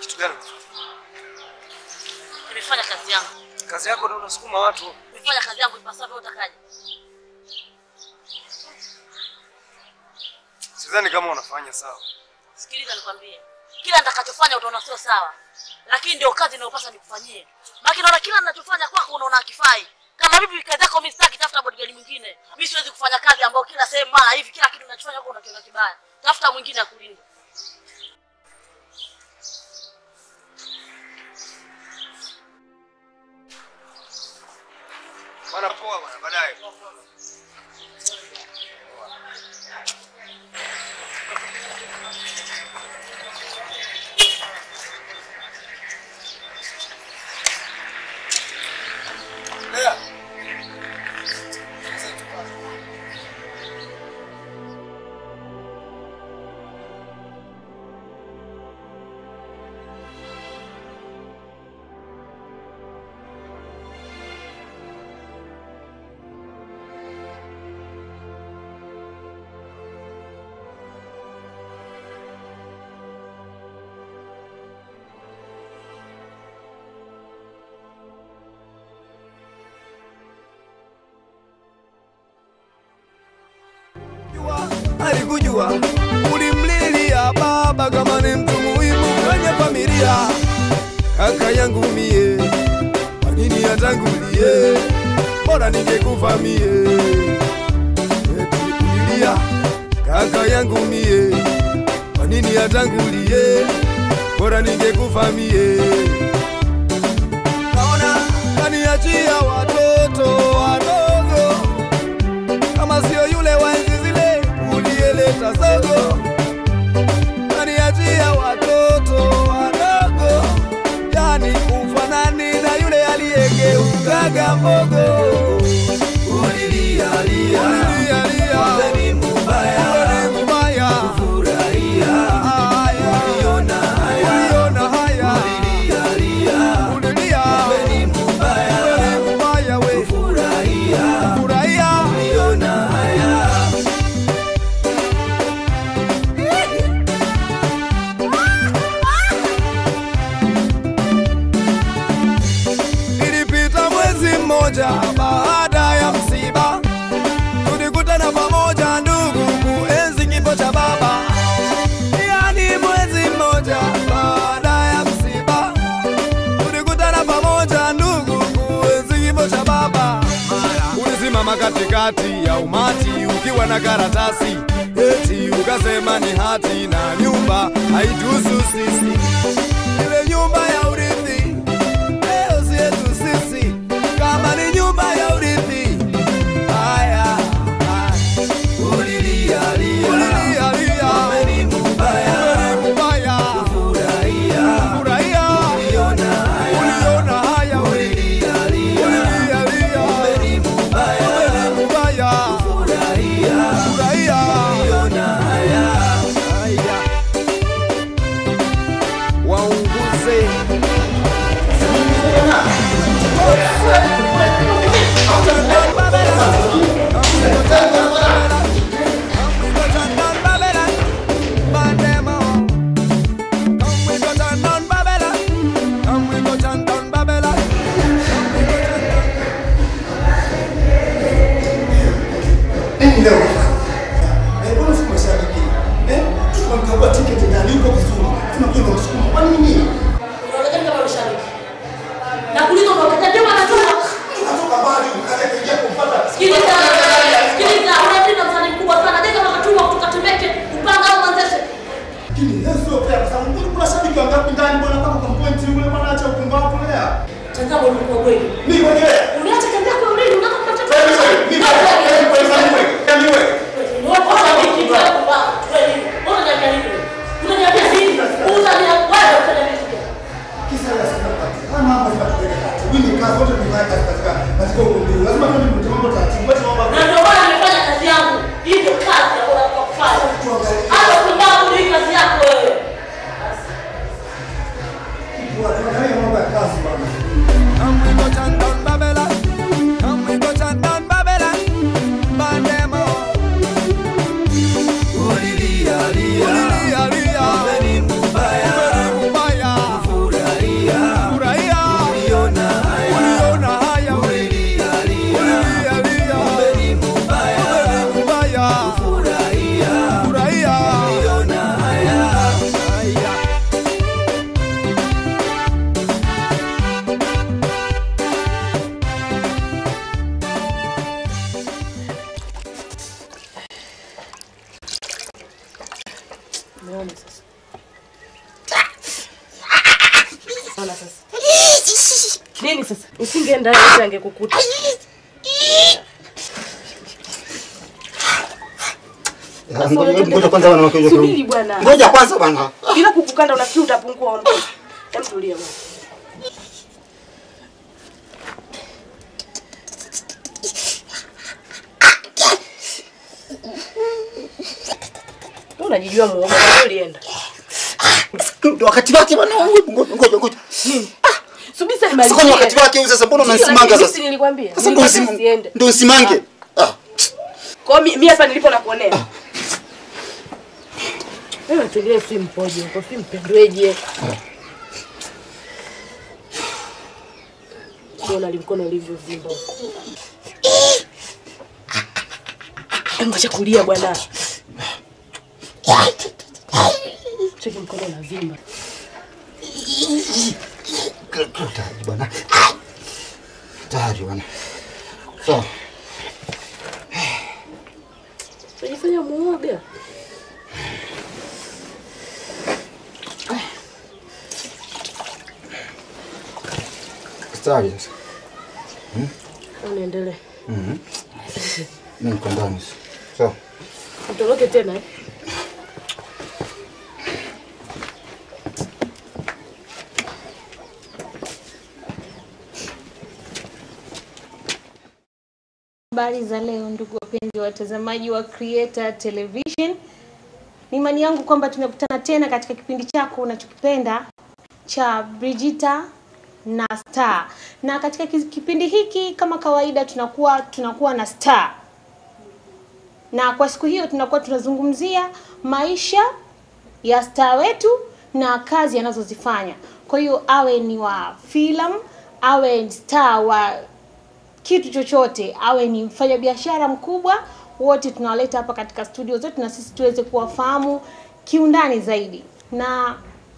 Kitu gani? Nimefanya kazi yangu. Kazi yako ndio unasukuma watu. Nimefanya kazi yangu ipasavyo utakaje. Sidhani kama unafanya sawa. Sikiliza nikwambie kila nitakachofanya utaona sio sawa, lakini ndio kazi inayopasa nikufanyie. Maana naona kila ninachofanya kwako unaona hakifai. Kama vipi kazi yako, mimi sitaki, tafuta bodyguard mwingine. Mimi siwezi kufanya kazi ambayo kila sehemu mara hivi, kila kitu ninachofanya kwako unakiona kibaya. Tafuta mwingine akulinde. Bana poa bana. Kwanza bwana, wote. Subiri bwana. Ngoja kwanza bwana. Bila kukukanda unafikiri utapungua ondoka. Hebu tulia bwana. Unajijua muoga kwa ulienda. Wakati wake bwana, ngoja ngoja ngoja. Subiri sasa Sasa wakati wake sasa mbona unasimanga sasa? sisi nilikwambia. Sasa ndio usimange. Ah. Kwa mimi hapa nilipo nakuonea. Wewe tulie si mpoje, uko si mpendweje. Ona limkono ulivyovimba. Ngoja kulia bwana. Cheki mkono na vimba. Tayari bwana. Tayari bwana. Sawa. Unajifanya muoga. Tayari sasa. Unaendelea. Mimi niko ndani. Sawa. Utoroke tena. eh? Habari za leo ndugu wapenzi watazamaji wa Creator Television. Ni imani yangu kwamba tumekutana tena katika kipindi chako unachokipenda cha Brigita na Star. Na katika kipindi hiki kama kawaida tunakuwa tunakuwa na Star. Na kwa siku hiyo tunakuwa tunazungumzia maisha ya star wetu na kazi anazozifanya. Kwa hiyo awe ni wa filamu, awe ni star wa kitu chochote, awe ni mfanyabiashara mkubwa, wote tunawaleta hapa katika studio zetu na sisi tuweze kuwafahamu kiundani zaidi. Na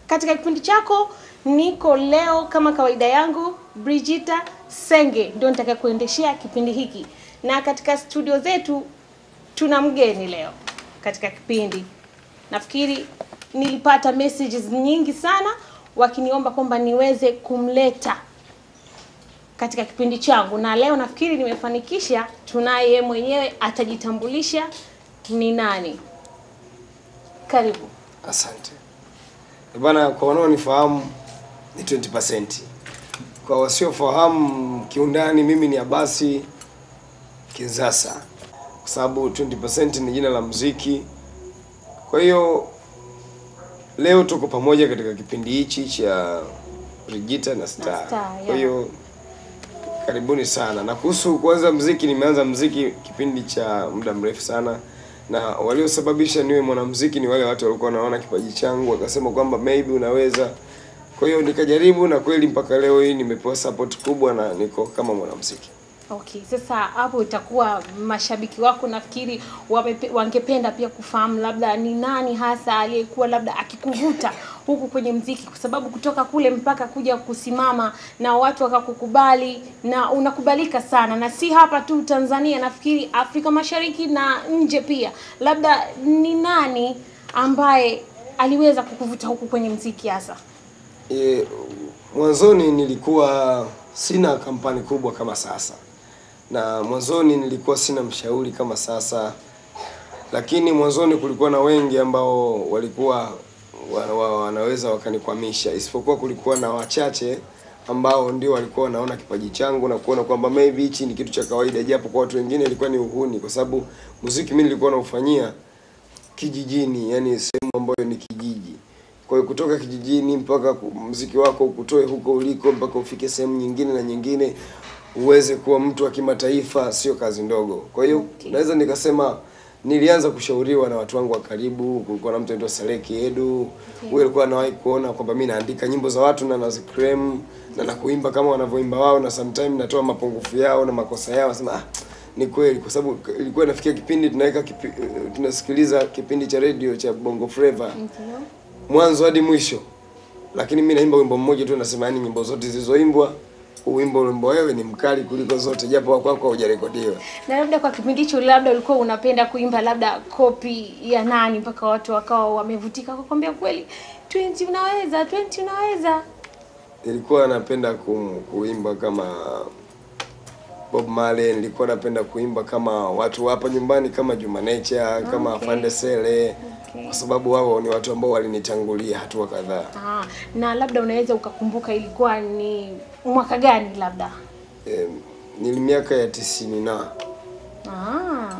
katika kipindi chako niko leo kama kawaida yangu Brigita Senge ndio nitakaye kuendeshea kipindi hiki, na katika studio zetu tuna mgeni leo katika kipindi. Nafikiri nilipata messages nyingi sana wakiniomba kwamba niweze kumleta katika kipindi changu, na leo nafikiri nimefanikisha. Tunaye mwenyewe, atajitambulisha ni nani. Karibu. Asante bana. Kwa wanaonifahamu ni 20%. Kwa wasiofahamu kiundani, mimi ni Abasi Kinzasa, kwa sababu 20% ni jina la muziki. Kwa hiyo leo tuko pamoja katika kipindi hichi cha Brigita na Star. Star, yeah. Kwa hiyo karibuni sana. Na kuhusu kuanza mziki, nimeanza mziki kipindi cha muda mrefu sana, na waliosababisha niwe mwanamziki ni wale watu walikuwa wanaona kipaji changu, wakasema kwamba maybe unaweza. Kwa hiyo nikajaribu, na kweli mpaka leo hii nimepewa support kubwa na niko kama mwanamuziki. Okay, sasa hapo itakuwa mashabiki wako nafikiri wangependa pia kufahamu labda ni nani hasa aliyekuwa labda akikuvuta huku kwenye mziki, kwa sababu kutoka kule mpaka kuja kusimama na watu wakakukubali na unakubalika sana, na si hapa tu Tanzania, nafikiri Afrika Mashariki na nje pia. Labda ni nani ambaye aliweza kukuvuta huku kwenye mziki hasa? E, mwanzoni nilikuwa sina kampani kubwa kama sasa, na mwanzoni nilikuwa sina mshauri kama sasa, lakini mwanzoni kulikuwa na wengi ambao walikuwa wana, wa- wanaweza wakanikwamisha, isipokuwa kulikuwa na wachache ambao ndio walikuwa wanaona kipaji changu na kuona kwamba maybe hichi ni kitu cha kawaida, japo kwa watu wengine ilikuwa ni uhuni, kwa sababu muziki mimi nilikuwa naufanyia kijijini, yani sehemu ambayo ni kijiji. Kwa hiyo kutoka kijijini mpaka mziki wako ukutoe huko uliko mpaka ufike sehemu nyingine na nyingine uweze kuwa mtu wa kimataifa, sio kazi ndogo. Kwa hiyo okay. naweza nikasema nilianza kushauriwa na watu wangu wa karibu. Kulikuwa na mtu anaitwa Seleki Edu, huyo alikuwa anawahi kuona kwamba mimi naandika nyimbo za watu na naziclaim na nakuimba kama wanavyoimba wao, na sometime natoa mapungufu yao na makosa yao, nasema ah, ni kweli, kwa sababu ilikuwa inafikia kipindi tunaweka kipi, tunasikiliza kipindi cha radio cha Bongo Flava Ndio. Mwanzo hadi mwisho, lakini mimi naimba wimbo mmoja tu, nasema yani nyimbo zote zilizoimbwa wimbo wimbo wewe ni mkali kuliko zote, japo wa kwako haujarekodiwa. Na labda kwa kipindi hicho labda ulikuwa unapenda kuimba labda kopi ya nani mpaka watu wakawa wamevutika kukwambia kweli 20 unaweza 20 unaweza ilikuwa napenda ku, kuimba kama Bob Marley, nilikuwa napenda kuimba kama watu hapa nyumbani kama Juma Nature, kama Okay. Afande Sele Okay. kwa sababu wao ni watu ambao walinitangulia hatua kadhaa. Ah, na labda unaweza ukakumbuka ilikuwa ni mwaka gani labda Eh, ni miaka ya tisini na ah.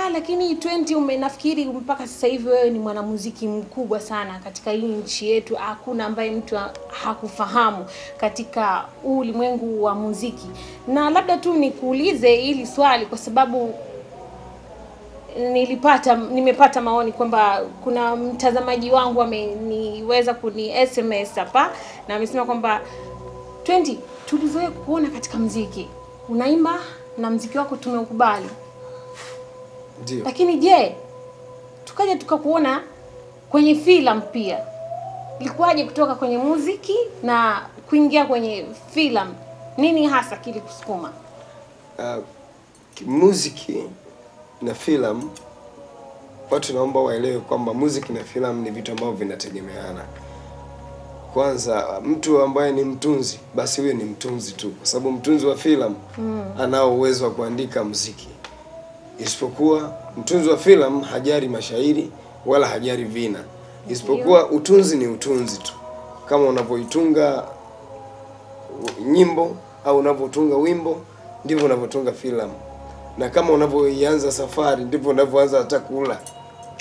Ha, lakini 20 umenafikiri mpaka sasa hivi wewe ni mwanamuziki mkubwa sana katika hii nchi yetu. Hakuna ambaye mtu hakufahamu katika ulimwengu wa muziki. Na labda tu nikuulize hili swali kwa sababu nilipata nimepata maoni kwamba kuna mtazamaji wangu ameniweza kuni SMS hapa na amesema kwamba 20 tulizoea kuona katika mziki unaimba na mziki wako tumeukubali ndio. lakini je tukaja tukakuona kwenye filamu pia ilikuwaje kutoka kwenye muziki na kuingia kwenye filamu nini hasa kilikusukuma Uh, muziki na filamu, watu naomba waelewe kwamba muziki na filamu ni vitu ambavyo vinategemeana. Kwanza, mtu ambaye ni mtunzi, basi huyo ni mtunzi tu, kwa sababu mtunzi wa filamu mm. anao uwezo wa kuandika muziki, isipokuwa mtunzi wa filamu hajari mashairi wala hajari vina, isipokuwa utunzi ni utunzi tu, kama unavyoitunga nyimbo au unavyotunga wimbo ndivyo unavyotunga filamu, na kama unavyoianza safari ndivyo unavyoanza hata kula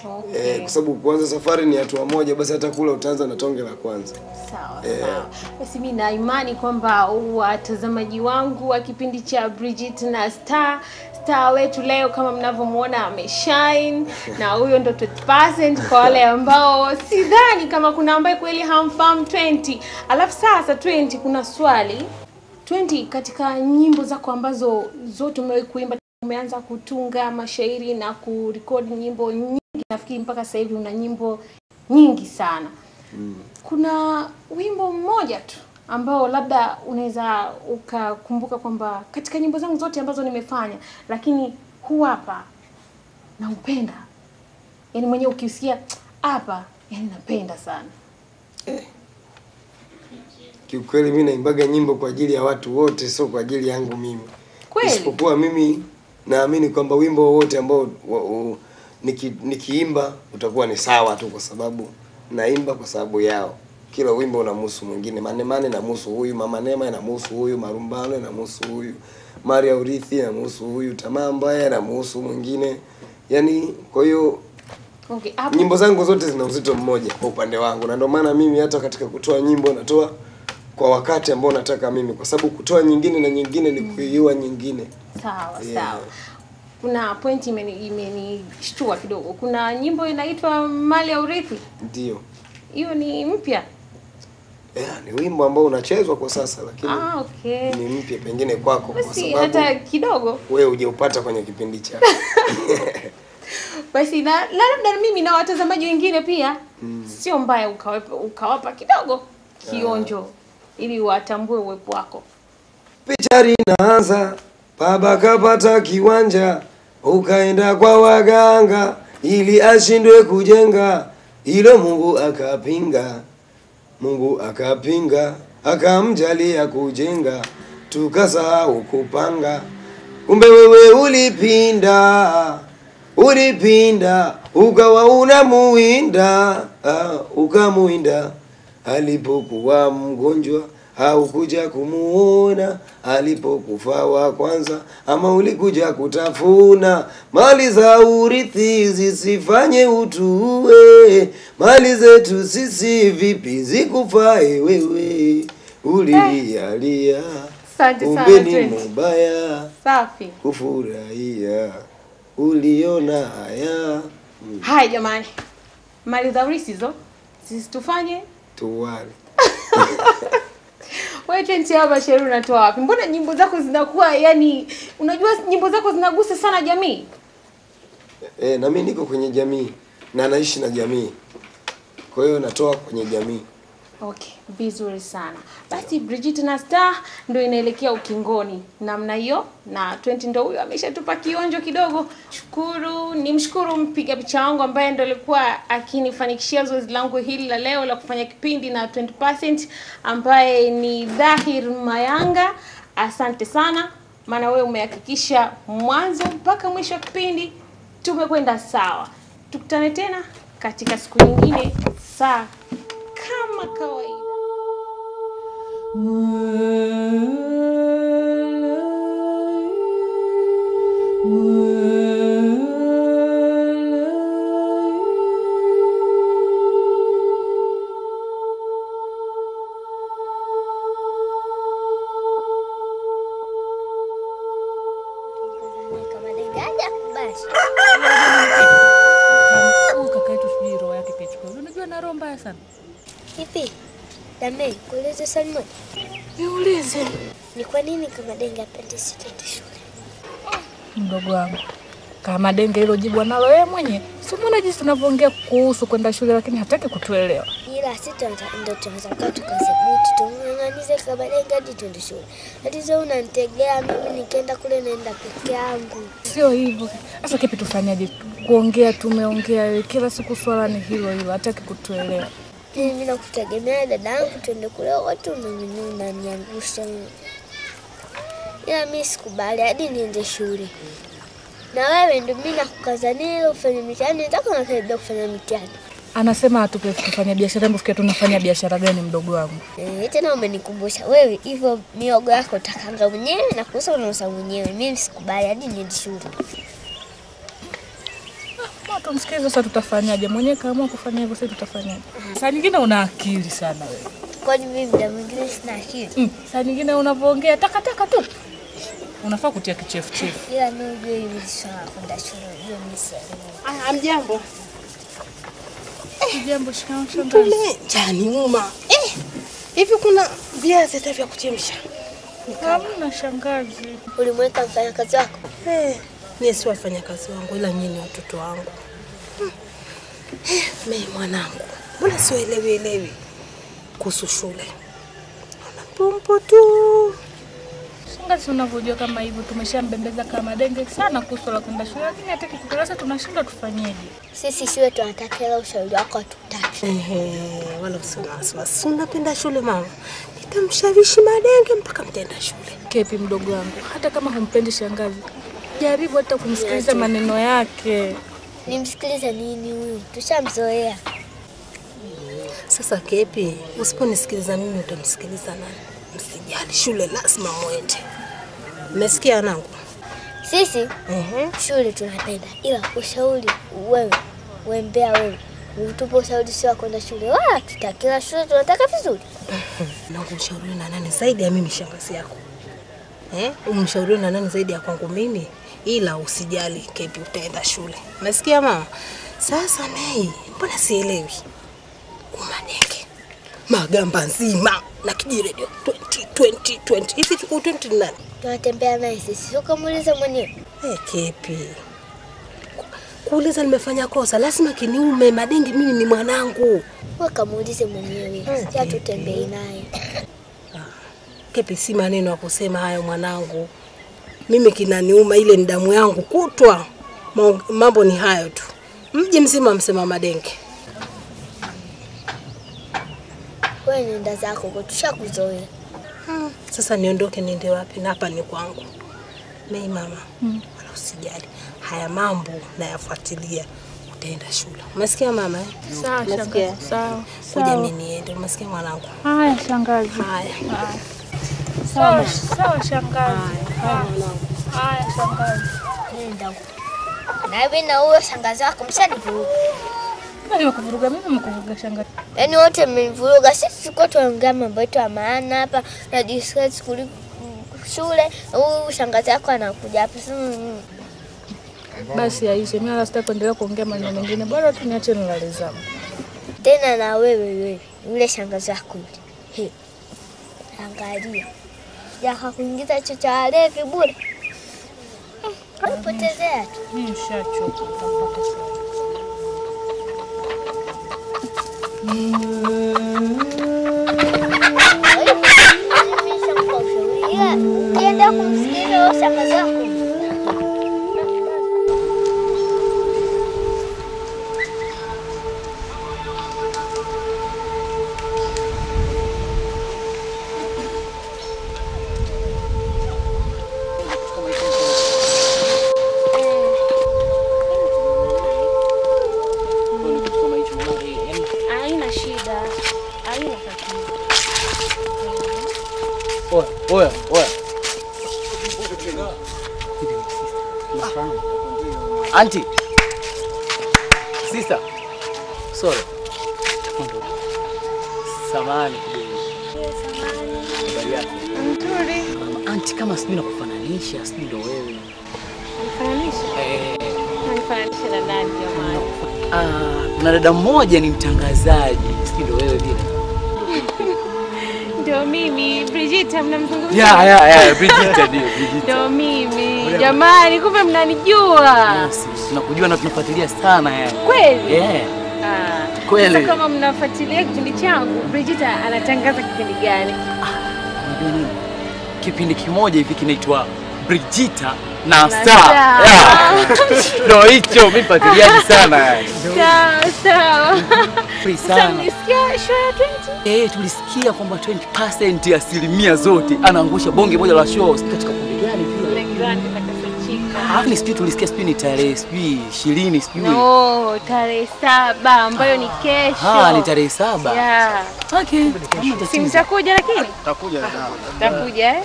okay. eh, kwa sababu kuanza safari ni hatua moja, basi hata kula utaanza na tonge la kwanza. Sawa Eh. sawa. Basi mimi na imani kwamba watazamaji wangu wa kipindi cha Bridget na Star Star wetu leo kama mnavyomwona ameshine na huyo ndo 20% kwa wale ambao sidhani kama kuna ambaye kweli hamfahamu 20. Alafu sasa 20 kuna swali 20 katika nyimbo zako ambazo zote umewahi kuimba umeanza kutunga mashairi na kurekodi nyimbo nyingi nafikiri mpaka sasa hivi una nyimbo nyingi sana mm. kuna wimbo mmoja tu ambao labda unaweza ukakumbuka kwamba katika nyimbo zangu zote ambazo nimefanya lakini huu hapa naupenda yaani mwenyewe ukiusikia hapa yani napenda sana eh. Kiukweli mimi naimbaga nyimbo kwa ajili ya watu wote, sio kwa ajili yangu mimi. Isipokuwa mimi naamini kwamba wimbo wowote ambao niki, nikiimba utakuwa ni sawa tu, kwa sababu naimba kwa sababu yao. Kila wimbo unamhusu mwingine. Manemane Mane inamhusu huyu, Mama Neema inamhusu huyu, Marumbano inamhusu huyu, Maria Urithi inamhusu huyu, Tamaa Mbaya inamhusu mwingine. yani kwa hiyo okay, hapo nyimbo zangu zote zina uzito mmoja kwa upande wangu, na ndio maana mimi hata katika kutoa nyimbo natoa kwa wakati ambao nataka mimi, kwa sababu kutoa nyingine na nyingine ni kuiua nyingine. sawa Yeah. sawa kuna point imeni- imenishtua kidogo. Kuna nyimbo inaitwa mali ya urithi. Ndio. Hiyo ni mpya? Yeah, ni wimbo ambao unachezwa kwa sasa, lakini ah, okay. ni mpya pengine kwako, kwa sababu hata kidogo. wewe hujaupata kwenye kipindi chako. basi na na labda mimi na watazamaji wengine pia mm. sio mbaya ukawapa, ukawapa kidogo kionjo ili watambue uwepo wako. Pichari inaanza, baba kapata kiwanja, ukaenda kwa waganga ili ashindwe kujenga, ilo Mungu akapinga. Mungu akapinga, akamjalia kujenga, tukasahau kupanga. Kumbe wewe ulipinda, ulipinda, ukawa unamuinda, ah, ukamuinda alipokuwa mgonjwa haukuja kumuona, alipokufa wa kwanza, ama ulikuja kutafuna. Mali za urithi zisifanye utuwe, mali zetu sisi vipi zikufae wewe, ulilialia kumbe ni mubaya safi. Kufurahia. Uliona haya. Haya jamani, mali za urithi hizo sisi tufanye. Tuwale. wewe tenti hapa sheru unatoa wapi? Mbona nyimbo zako zinakuwa yani, unajua nyimbo zako zinagusa sana jamii. E, na mimi niko kwenye jamii na naishi na jamii, kwa hiyo natoa kwenye jamii. Okay, vizuri sana. Basi Brigitte na Star ndio inaelekea ukingoni namna hiyo, na 20 ndio huyo ameshatupa kionjo kidogo. Shukuru, nimshukuru mpiga picha wangu ambaye ndio alikuwa akinifanikishia zoezi langu hili la leo la kufanya kipindi na 20% ambaye ni Dhahir Mayanga. Asante sana, maana wewe umehakikisha mwanzo mpaka mwisho wa kipindi tumekwenda sawa. Tukutane tena katika siku nyingine saa kama kawaida. Dame, kuulize swali moja. Niulize. Ni kwa nini kama denge apende sitati shule? Mdogo wangu. Kama denge hilo jibu analo yeye mwenyewe. Si umeona jinsi tunavyoongea kuhusu kwenda shule lakini hataki kutuelewa. Ila sisi tunataka tunaweza tunataka tukasebuti tumng'ang'anize kama denge hadi tuende shule. Sasa unanitegea mimi nikienda kule naenda peke yangu. Sio hivyo. Sasa kipi tufanyaje? Kuongea tumeongea kila siku swala ni hilo hilo, hataki kutuelewa. Mimi nakutegemea dadangu, twende kule wote, unani unaniangusha. Ila mi sikubali hadi niende shule. Na wewe ndio mimi nakukazania ufanye mitihani, nataka unasaidia kufanya mitihani. Anasema atupe kufanya biashara, hebu fikia tunafanya biashara gani mdogo wangu? Eh, tena umenikumbusha wewe, hivyo miogo yako utakanga mwenyewe na kuuza unauza mwenyewe. Mimi sikubali hadi niende shule. Tumsikize sasa, tutafanyaje? Mwenyewe kaamua kufanya hivyo, sasa tutafanyaje? Saa nyingine una akili sana wewe. Kwani mimi muda mwingine sina akili? Mm. Saa nyingine unavyoongea takataka tu, unafaa kutia kichefuchefu. Ila mimi ujue hivi sana kwenda shule, ujue mimi Ah, Amjambo. Jambo, shikamoo shangazi. Jani uma. Eh, hivi kuna viazi hata vya kuchemsha? Hamna shangazi. Ulimweka mfanyakazi wako? Eh, mimi si wafanyakazi wangu ila nyinyi ni watoto wangu. Eh, mimi mwanangu. Mbona sielewi elewi kuhusu shule? Unapompo tu. Shangazi, unavyojua kama hivyo tumeshambembeza kama denge sana kuhusu la kwenda shule, lakini hata kutueleza, tunashindwa tufanyeje? Sisi shule tunataka ila ushauri wako hatutaki. Ehe, wala usina wasiwasi. Si Unapenda shule mama? Nitamshawishi madenge mpaka mtaenda shule. Kepi mdogo wangu, hata kama humpendi shangazi, jaribu hata kumsikiliza maneno yake. Nimsikilize nini huyu? Tushamzoea. Sasa Kepi, usiponisikiliza mimi utamsikiliza nani? Msijali, shule lazima mwende. Umesikia wanangu? Sisi Ehe. shule tunapenda, ila ushauri wewe, wembea wewe, utupe ushauri sio kwenda shule, wala tutakila shule tunataka vizuri. Nangu ushauriwe na nani zaidi ya mimi shangazi yako? Eh? Umshauri na nani zaidi ya kwangu mimi? Ila usijali Kepi, utaenda shule. Umesikia mama? Sasa Mei, mbona sielewi? Umanenge. Magamba nzima na kijiredio 20 20 20. Hivi tuko 20 nani? Tunatembea naye sisi, ukamuuliza mwenyewe. Eh, Kepi. Ku- Kuuliza nimefanya kosa, lazima kiniume. madengi. mimi ni mwanangu. Wewe kamuulize mwenyewe, Okay. tutembei naye. Kepi, si maneno ya kusema hayo mwanangu. Mimi kinaniuma, ile ni damu yangu kutwa. Mambo ni hayo tu. Mji mzima msema madenge. Wewe nenda zako, kwa tushakuzoea. Hmm. Sasa niondoke niende wapi? Na hapa ni kwangu. Mei mama, hmm. wala usijali. Haya mambo nayafuatilia. Utaenda shule. Umesikia mama? Eh? Sawa shangazi, sawa. Kuja mimi niende. Umesikia mwanangu? Haya shangazi. Haya. Haya. Sawa, sawa shangazi. Haya shangazi. Nenda. Na hivi na huyo shangazi wako mshanivuruga. Nimekuvuruga mimi, nimekuvuruga shangazi. Yaani wote mmenivuruga. Sisi tulikuwa tunaongea mambo yetu ya maana hapa na discuss kuli shule. Huyu shangazi yako anakuja hapa. Sasa mm, basi yaishe. Mimi wala sitaki kuendelea kuongea maneno mengine, bora tu niache nilale zangu. Tena na wewe wewe, yule shangazi yako yule. He. Angalia. Jaka kuingiza cho cha walevi bure. Kapotezea tu. Mimi nishachoka nitampata sana. Ukienda kumsikiliza huyo shangazi yako. Auntie. Sister. Sorry. Samani. Habari yako? Nzuri. Auntie kama sijui nakufananisha, sijui ndo wewe. Nifananisha? Eh, Nifananisha na nani jamani? ah, kuna dada mmoja ni mtangazaji, sijui ndo wewe vile. Ndio mimi, Brigitte mnamzungumzia? Yeah, yeah, yeah, Brigitte ndio, Brigitte. Ndio mimi. Jamani, kumbe mnanijua. Yes, tunakujua na tunafuatilia sana yani. Kweli? Yeah. Ah. Kweli. Sasa kama mnafuatilia kipindi changu, Brigitte anatangaza kipindi gani? Ah. Kipindi kimoja hivi kinaitwa Brigita na Na Star. Ndio hicho, mimi mfuatiliaji sana. Sawa, sawa. Free sana. mlisikia show ya 20? Eh, tulisikia kwamba 20% asilimia zote anaangusha bonge moja la show katika kundi gani vile. Ile grand itakasachika. Alafu ni sijui tulisikia sijui ni tarehe sijui 20 sijui. No, tarehe saba ambayo ni kesho. Ah, ni tarehe saba. Yeah. Okay. Si mtakuja lakini? Takuja dadangu. Tutakuja eh?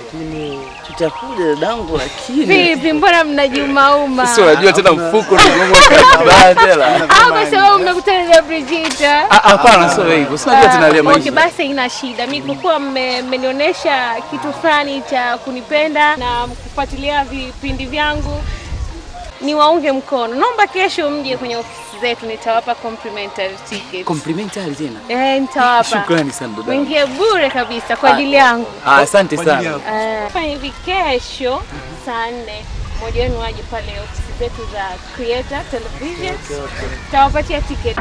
Tutakuja dadangu lakini. Vipi, mbona mnajumauma? Sio unajua tena mfuko ndio Mungu akabaya tena. Ah, kwa sababu mmekutana na Brigitte? Ah, Hapana, sio hivyo. Sio unajua tena maisha. Okay, basi haina shida. Mimi kwa kuwa mmenionyesha kitu fulani cha kunipenda na kufuatilia vipindi vyangu, niwaunge mkono. Naomba kesho mje kwenye ofisi zetu, nitawapa complimentary tickets. Complimentary tena. Eh, nitawapa. Shukrani sana dada. Mwingie bure kabisa kwa ajili yangu. Ah, asante sana. Eh, Fanya hivi kesho saa nne mmoja wenu aje pale ofisi zetu za Creator Television. Tawapatia ticket.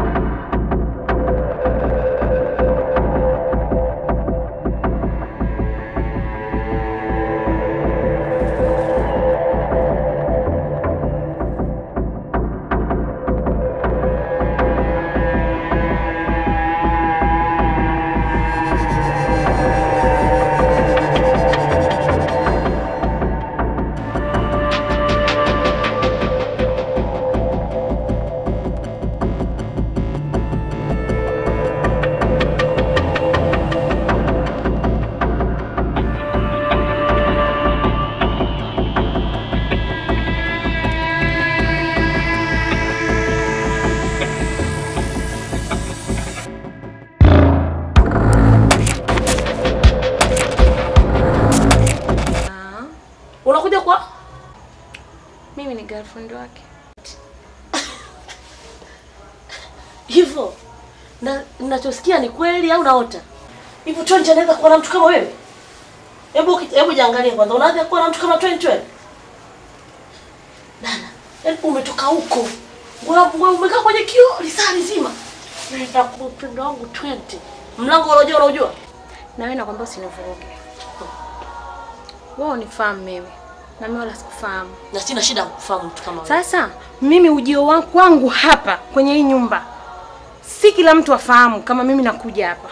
Ni Hivi Twenty anaweza kuwa na mtu kama wewe? Hebu hebu jiangalie kwanza, unaweza kuwa na mtu kama Twenty wewe? Dada, hebu umetoka huko. Wewe umekaa kwenye kioo lisaa nzima. Naenda kwa upendo wangu Twenty. Mlango unajua unaujua? Na wewe nakwambia usinivuruge. Wewe unifahamu mimi. Na mimi wala sikufahamu. Na sina shida kukufahamu kufahamu mtu kama wewe. Sasa mimi ujio wa- wangu hapa kwenye hii nyumba, si kila mtu afahamu kama mimi nakuja hapa.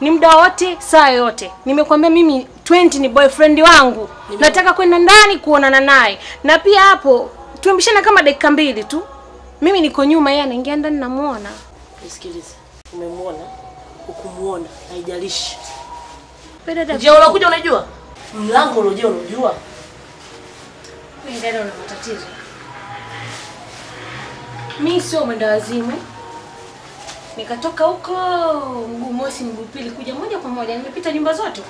Ni muda wote, saa yote. Nimekwambia mimi 20 ni boyfriend wangu. Nime. Nataka kwenda ndani kuonana naye, na pia hapo tuambishana kama dakika mbili tu. Mimi niko nyuma, yeye anaingia ndani, namuona. Nisikilize. Umemwona? Ukumuona, haijalishi. Njia unakuja unajua? Mlango unajua unajua? wewe dada, una matatizo. Mimi sio mwenda wazimu. Nikatoka huko mguu mosi mguu pili kuja moja kwa moja, nimepita nyumba zote.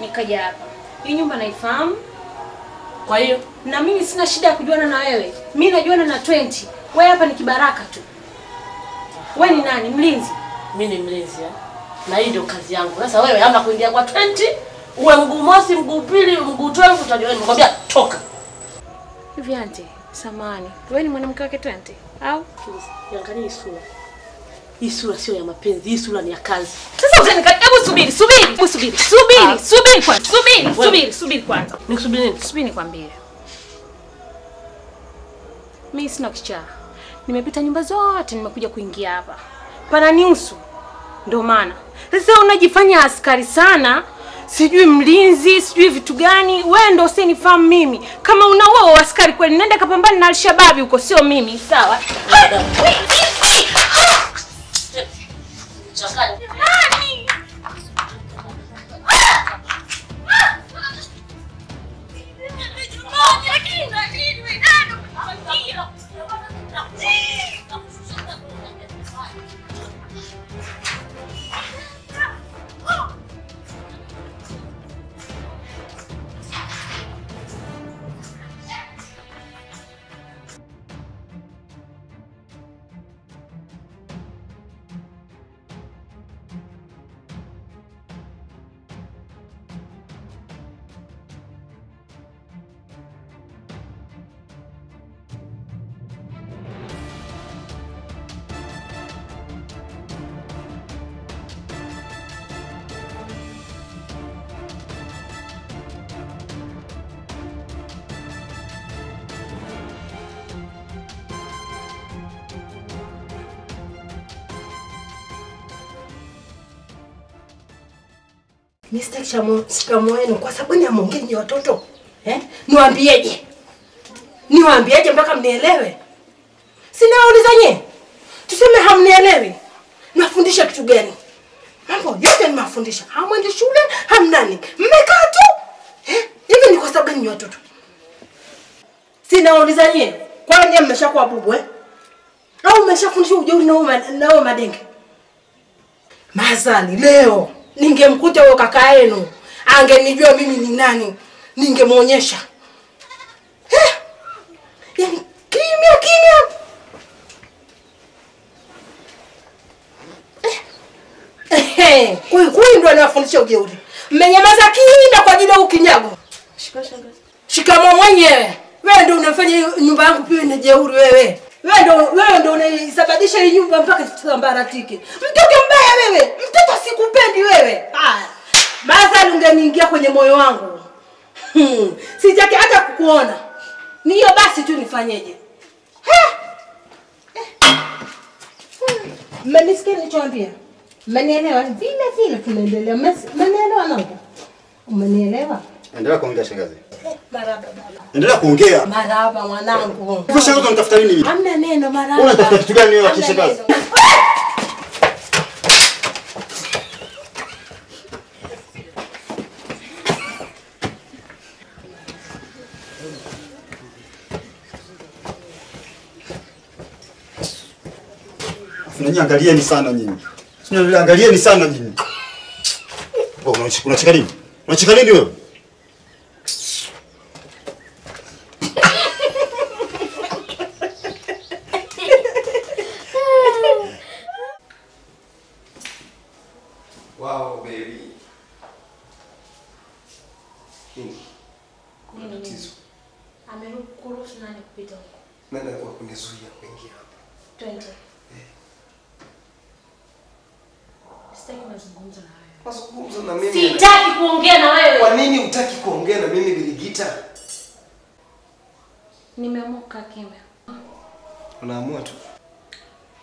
Nikaja hapa. Hii nyumba naifahamu. Kwa hiyo Na mimi sina shida ya kujuana na wewe. Mimi najuana na 20. Wewe hapa ni kibaraka tu. Wewe ni nani? Mlinzi. mimi ni mlinzi ya. na hii ndio kazi yangu. Sasa wewe hamna kuingia kwa 20 uwe mguu mosi, mguu pili, mguu 12 utajua nimekwambia toka. Hivi anti, samani. Wewe ni mwanamke wake 20 au? Niangalie hii sura. Hii sura sio ya mapenzi, hii sura ni ya kazi. Sasa utanika hebu subiri, subiri, hebu subiri. Subiri, subiri kwanza. Subiri, subiri, subiri kwanza. Nikusubiri nini? Subiri nikwambie. Mimi sina kichaa. Nimepita nyumba zote nimekuja kuingia hapa. Pana niusu. Ndio maana. Sasa unajifanya askari sana, sijui mlinzi, sijui vitu gani. Wewe ndio usinifahamu mimi. Kama una wewe askari kweli, nenda kapambana na Alshababi huko, sio mimi, sawa? Chaslan. ¡Mami! ¡Ah! ¡Ah! ¡No, tranquilo, tranquilo, enano! ¡Tranquilo! ¡Sí! Mimi sitaki shikamo wenu kwa sababu ni amuongee ni watoto. Eh? Niwaambieje? Niwaambieje mpaka mnielewe? Sina uliza nye. Tuseme hamnielewi. Nafundisha kitu gani? Mambo yote nimewafundisha. Hamwendi shule, hamnani. Mmekaa tu. Eh? Hivi ni kwa sababu gani nyinyi watoto? Sina uliza nye. Kwani nini mmeshakuwa bubu eh? Au mmeshafundishwa ujeuri na huo na madenge? Mazali leo ningemkuta huyo kaka yenu, angenijua mimi ni nani, ningemwonyesha. Eh, Yaani kimya kimya. Eh, eh, Huyu huyu ndo anawafundisha ujeuri. Mmenyamaza kinda kwa ajili ya ukinyago. Shikamoo mwenyewe. Wewe ndio unafanya nyumba yangu pia ina jeuri wewe. Wewe ndio wewe ndio unaisababisha hii nyumba mpaka tusambaratike. Mtoto mbaya wewe. Mtoto sikupendi wewe. Haya. Baza ungeniingia kwenye moyo wangu. Hmm. Sitaki hata kukuona. Ni hiyo basi tu nifanyeje? Eh. Mmenisikia nilichoambia? Mmenielewa? Vile vile tunaendelea. Mmenielewa nangu? Umenielewa? Endelea kuongea shangazi. Maraba baba. Endelea kuongea. Maraba mwanangu. Kwa shangazi unatafuta nini? Hamna neno maraba. Unatafuta kitu gani wewe kisha kazi? neno. Angalieni sana nyinyi. Sio angalieni sana nyinyi. Unacheka nini? Unacheka nini wewe? Wow, baby. Nini? Kuna Nini? tatizo. Amekuruhusu nani kupita huko? Nani alikuwa kunizuia kuingia hapa? Twende. Sitaki mazungumzo na wewe. Mazungumzo na mimi. Sitaki kuongea na wewe. Kwa nini hutaki kuongea na mimi Birigita? Nimeamua kukaa kimya. Unaamua tu.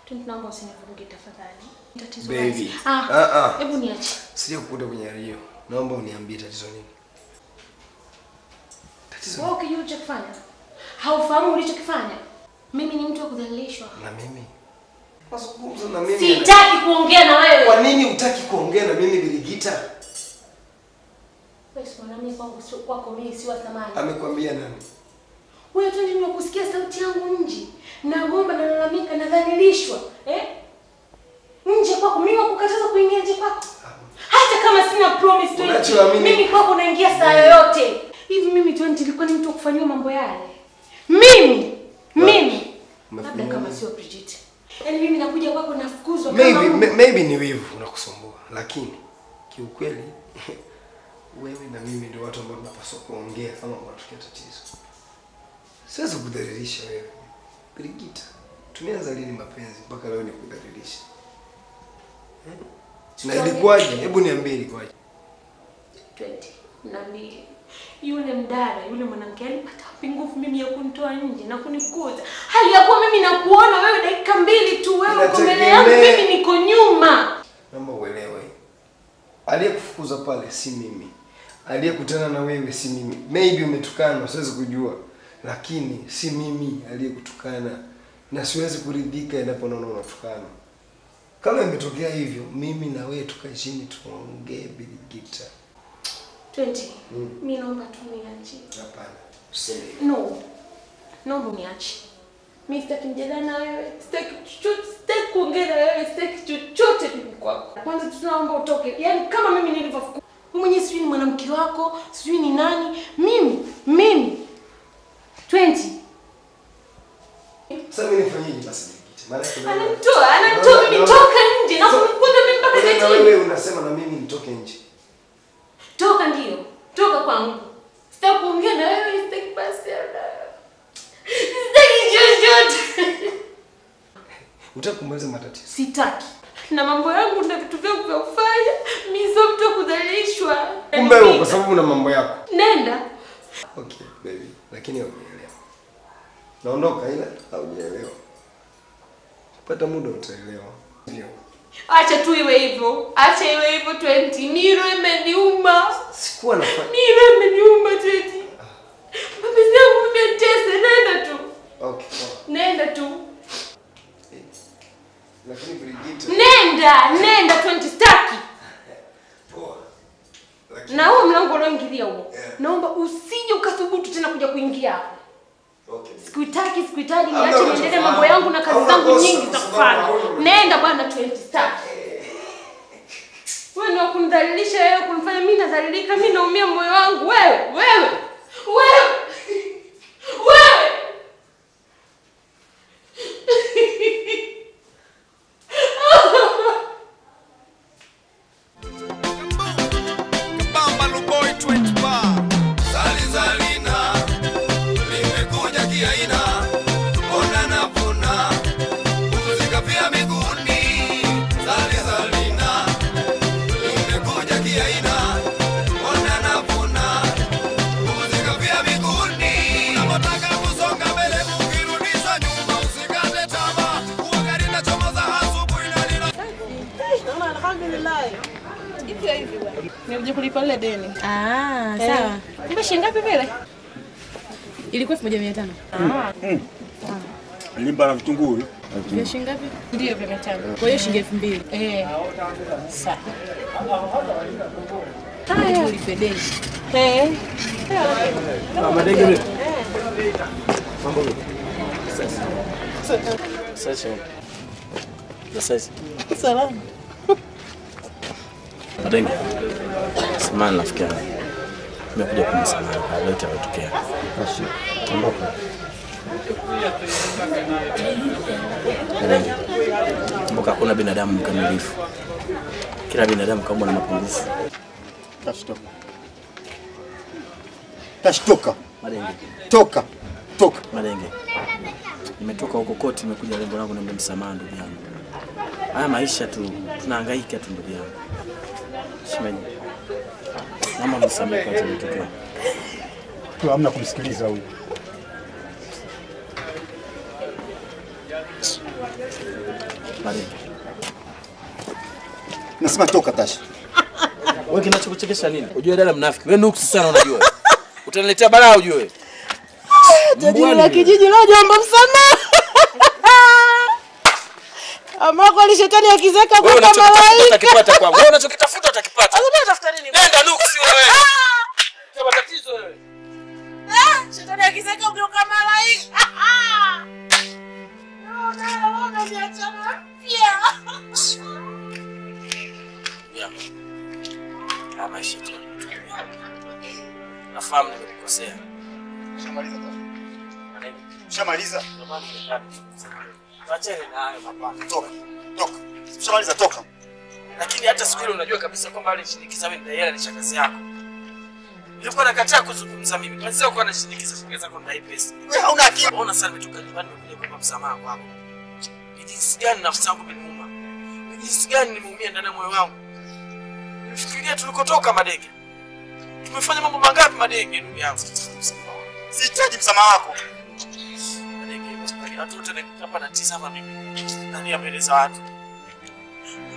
Tu naomba usinivuruge tafadhali. Tatizo Baby. gani? Ah, Ah, ah. hebu niache. Sija kukuta kwenye hali hiyo. Naomba uniambie tatizo nini? Tatizo Wewe ukijua ulichokifanya. Haufahamu ulichokifanya. Mimi ni mtu wa kudhalilishwa. na mimi. Mazungumzo na mimi. Sitaki kuongea na wewe. Kwa nini hutaki kuongea na mimi Birigita? Wewe si mwanamke kwangu sio kwako mimi si wa thamani. Amekwambia nani? Wewe tu ndio kusikia sauti yangu nje. Nagomba na nalalamika nadhalilishwa. Eh? Nje kwako mimi nakukataza kuingia nje kwako. Hata kama sina promise Mimi kwako naingia saa yoyote. Hivi mimi tu nilikuwa ni mtu wa kufanyiwa mambo yale? Mimi, mimi. Labda kama sio Bridget. Yaani mimi nakuja kwako nafukuzwa kama Maybe, maybe ni wivu unakusumbua, lakini kiukweli wewe na mimi ndio watu ambao tunapaswa kuongea kama kunatokea tatizo. Siwezi kudhalilisha wewe Brigita. Tumeanza lini mapenzi mpaka leo ni kudhalilisha? Eh? Na ilikuwaje? Hebu niambie ilikuwaje? 20 na mbili. Yule mdada, yule mwanamke alipata wapi nguvu mimi ya kunitoa nje na kunikuta, Hali ya kuwa mimi nakuona wewe dakika mbili tu, wewe uko mbele yangu, mimi niko nyuma. Naomba uelewe, aliyekufukuza pale si mimi, aliyekutana na wewe si mimi. Maybe umetukana, siwezi kujua, lakini si mimi aliyekutukana, na siwezi kuridhika endapo naona unatukana. Kama imetokea hivyo, mimi na wewe tukae chini tuongee, Birigita. 20. Mm. Mimi naomba tu niache. Hapana, useme hivyo. No. Naomba niache. Mimi sitaki mjadala na wewe, sitaki chochote, sitaki kuongea na wewe, sitaki chochote mimi kwako. Kwanza tunaomba utoke. Yaani kama mimi nilivyofukuza. Wewe mwenyewe sijui ni mwanamke wako, sijui ni nani. Mimi, mimi 20. Sasa mimi nifanyeje basi Mimi toka nje na kumkuta mimi mpaka Wewe getini. wewe unasema na mimi nitoke nje. Toka ndio. Toka kwangu. Sitaki kuongea na wewe, sitaki basi Sitaki chochote. Utaki kumaliza matatizo. Sitaki. Na mambo yangu na vitu vyangu vya kufanya, mimi sio mtu kudhalilishwa. Kumbe wewe kwa sababu una mambo yako. Nenda. Okay, baby. Lakini haujaelewa. Naondoka ila haujaelewa. Pata muda utaelewa. Ndio. Acha tu iwe hivyo. Acha iwe hivyo 20. Niro imeniuma. Sikuwa na Niro imeniuma 20. Mapenzi yangu imetesa. Nenda tu. Okay. Nenda tu. Lakini Brigitte. Nenda, nenda 20 staki. Na huo mlango unaoingilia huo. Naomba usije ukathubutu tena kuja kuingia hapo. Okay. Sikuitaki, sikuhitaji, niache niendelee mambo yangu na kazi zangu nyingi za kufanya. Nenda bwana 20 staki. Wewe ndio kunidhalilisha wewe, kunifanya mimi nadhalilika, mimi naumia moyo wangu. Wewe, wewe, wewe, wewe. Shilingi ngapi vile? Ilikuwa elfu moja mia tano. Limba na vitunguu. Vya shilingi ngapi? Ndio vya mitano. Kwa hiyo shilingi elfu mbili. Eh. Sawa. Haya. Ulipe deni. Eh. Madege vile. Sasa. Sasa. Salama. Madenge. Samahani rafiki yangu. Nimekuja kumsamaha kwa yote. Ondoka. Madenge. Kumbuka hakuna binadamu mkamilifu. Kila binadamu kama na mapungufu. Tashtoka. Tashtoka. Madenge. Toka. Toka. Madenge. Nimetoka huko kote, nimekuja lengo langu niombe msamaha ndugu yangu. Haya maisha tu, tunahangaika tu ndugu yangu. Shemeji. Mama msamehe kwa kilichotokea. Tu hamna kumsikiliza huyu. Madenge. Nasema toka Tash. Wewe kinachokuchekesha nini? Ujue dada mnafiki. Wewe nuksi sana unajua. Utaniletea balaa ujue. Tajiri la kijiji leo jambo msamaha. Amako ni shetani akizeka Wewe kwa unachokitafuta malaika. utakipata kwangu. Wewe unachokitafuta utakipata. Sasa mimi natafuta nini? Nenda nuksi wewe. Sio matatizo wewe. Ah, Shetani akizeka ugeuka malaika. Ya. Ama shetani. tu. nafahamu nimekukosea. Shamaliza Shamaliza. Shamaliza. Tuachane na hayo mapana. Toka. Toka. Shamaliza toka. Lakini hata siku ile unajua kabisa kwamba alishinikiza mimi na yeye ni shakazi yako. Nilikuwa nakataa kuzungumza mimi. Kwa sababu kwa anashinikiza shangazi yako ndai pesa. Wewe hauna akili. Unaona sana nimetoka nyumbani nimekuja kuomba msamaha kwako. Ni jinsi gani nafsi yangu imeniuma. Ni jinsi gani nimeumia ndani ya moyo wangu. Nifikiria tulikotoka Madege. Tumefanya mambo mangapi Madege ndugu yangu? Sihitaji msamaha wako. Watu wote hapa natizama mimi. Nani ameleza watu.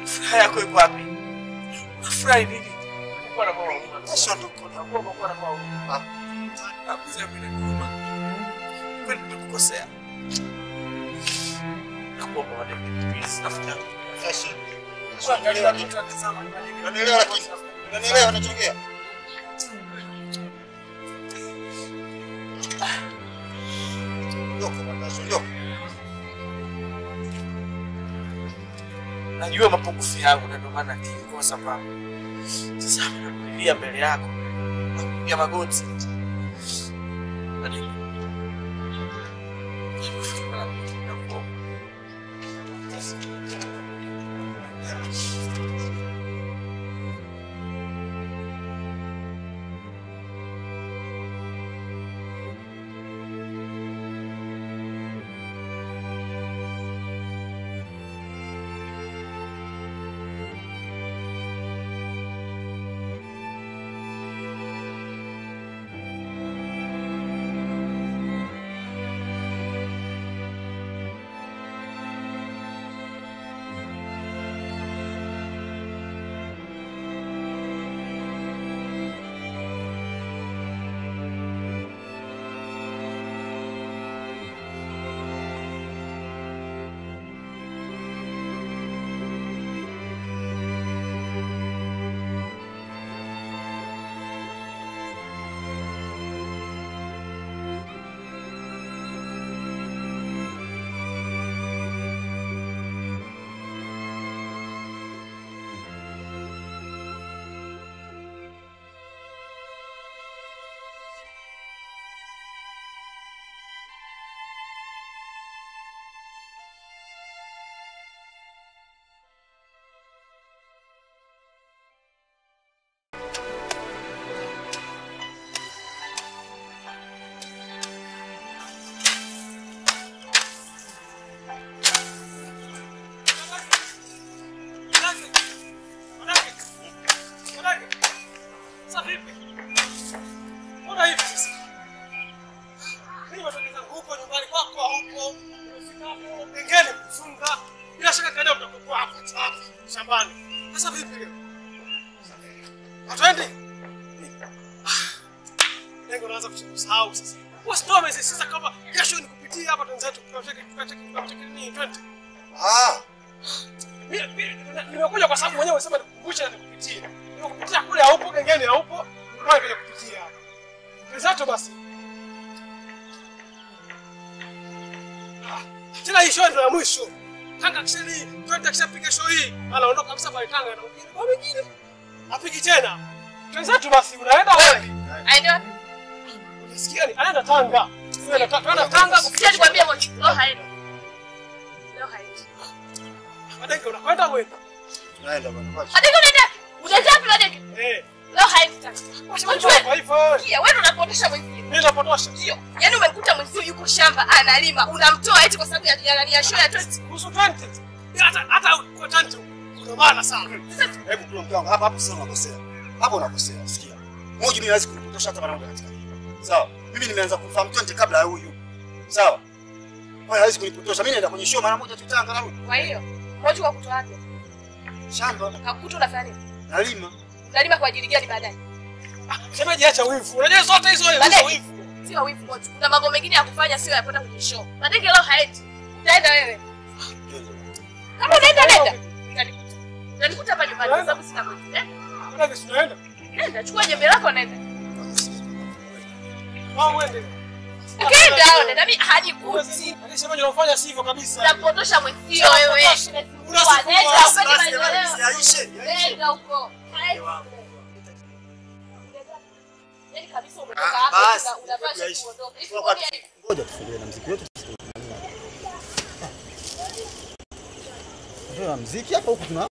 Furaha yako iko wapi? Unafurahi nini? Kuwa na mama. Kesho ndo Unakuwa unakuwa na mama. Hakuzi yako inakuuma. Kwani nimekukosea? Nakuomba wale please, tafuta. Kesho. Angalia watu watazama Madege. Unanielewa lakini? Unanielewa unachoongea? Ah. bwana, najua mapungufu yangu na ndio maana nilikosa baba. Sasa nakulilia mbele yako, nakupiga magoti. Madege. Anaondoka kabisa pale Tanga na mwingine. Kwa mwingine. Apigi tena. twenzetu. basi unaenda wapi? Aende wapi? Unasikia ni anaenda Tanga. Tunaenda Ta- tunaenda Tanga ni kwambia mwachi. Leo haendi. Leo haendi. Madenge unakwenda wewe? Naenda bwana. Madenge unaenda? Unaenda wapi Madenge? Eh. Leo haendi Tanga. Kwa hivyo. Kia, wewe unapotosha mwenzio. Mimi napotosha. Ndio. Yaani umemkuta mwenzio yuko shamba analima, unamtoa eti kwa sababu ya ya ya show ya 20. Kuhusu 20. Hata hata kwa 20 kuna maana sana. Hebu kula mke hapa hapo sio unakosea. Hapo unakosea. Sikia. Moja mimi hawezi kunipotosha hata mara moja katika. Sawa. Mimi nimeanza kumfahamu 20 kabla ya huyu. Sawa. Wewe hawezi kunipotosha. Mimi naenda kwenye show mara moja tu Tanga narudi. Kwa hiyo, moja kwa kutoa wapi? Shamba. kakuto, unafanya nini? Nalima. Unalima kwa ajili gani baadaye? Shemeji acha wivu. Unajua zote hizo wivu. Sio wivu moja. Kuna mambo mengine ya kufanya sio ya kwenda kwenye show. Madenge leo haendi. Utaenda wewe. Kama unaenda nenda. Utanikuta. Utanikuta hapa nyumbani kwa sababu sina mwingine. Eh? kesho tunaenda? Nenda, chukua jembe lako nenda. Wao uende. Ukienda au nenda mimi hanikuti. Alisema unafanya sivyo kabisa. Unapotosha mwenzio wewe. Unasikia ufanye maendeleo. Nenda huko. Yaani kabisa Yaishi. Wakati- Ngoja tufungue na mziki wetu. Ndio mziki hapa huku tuna One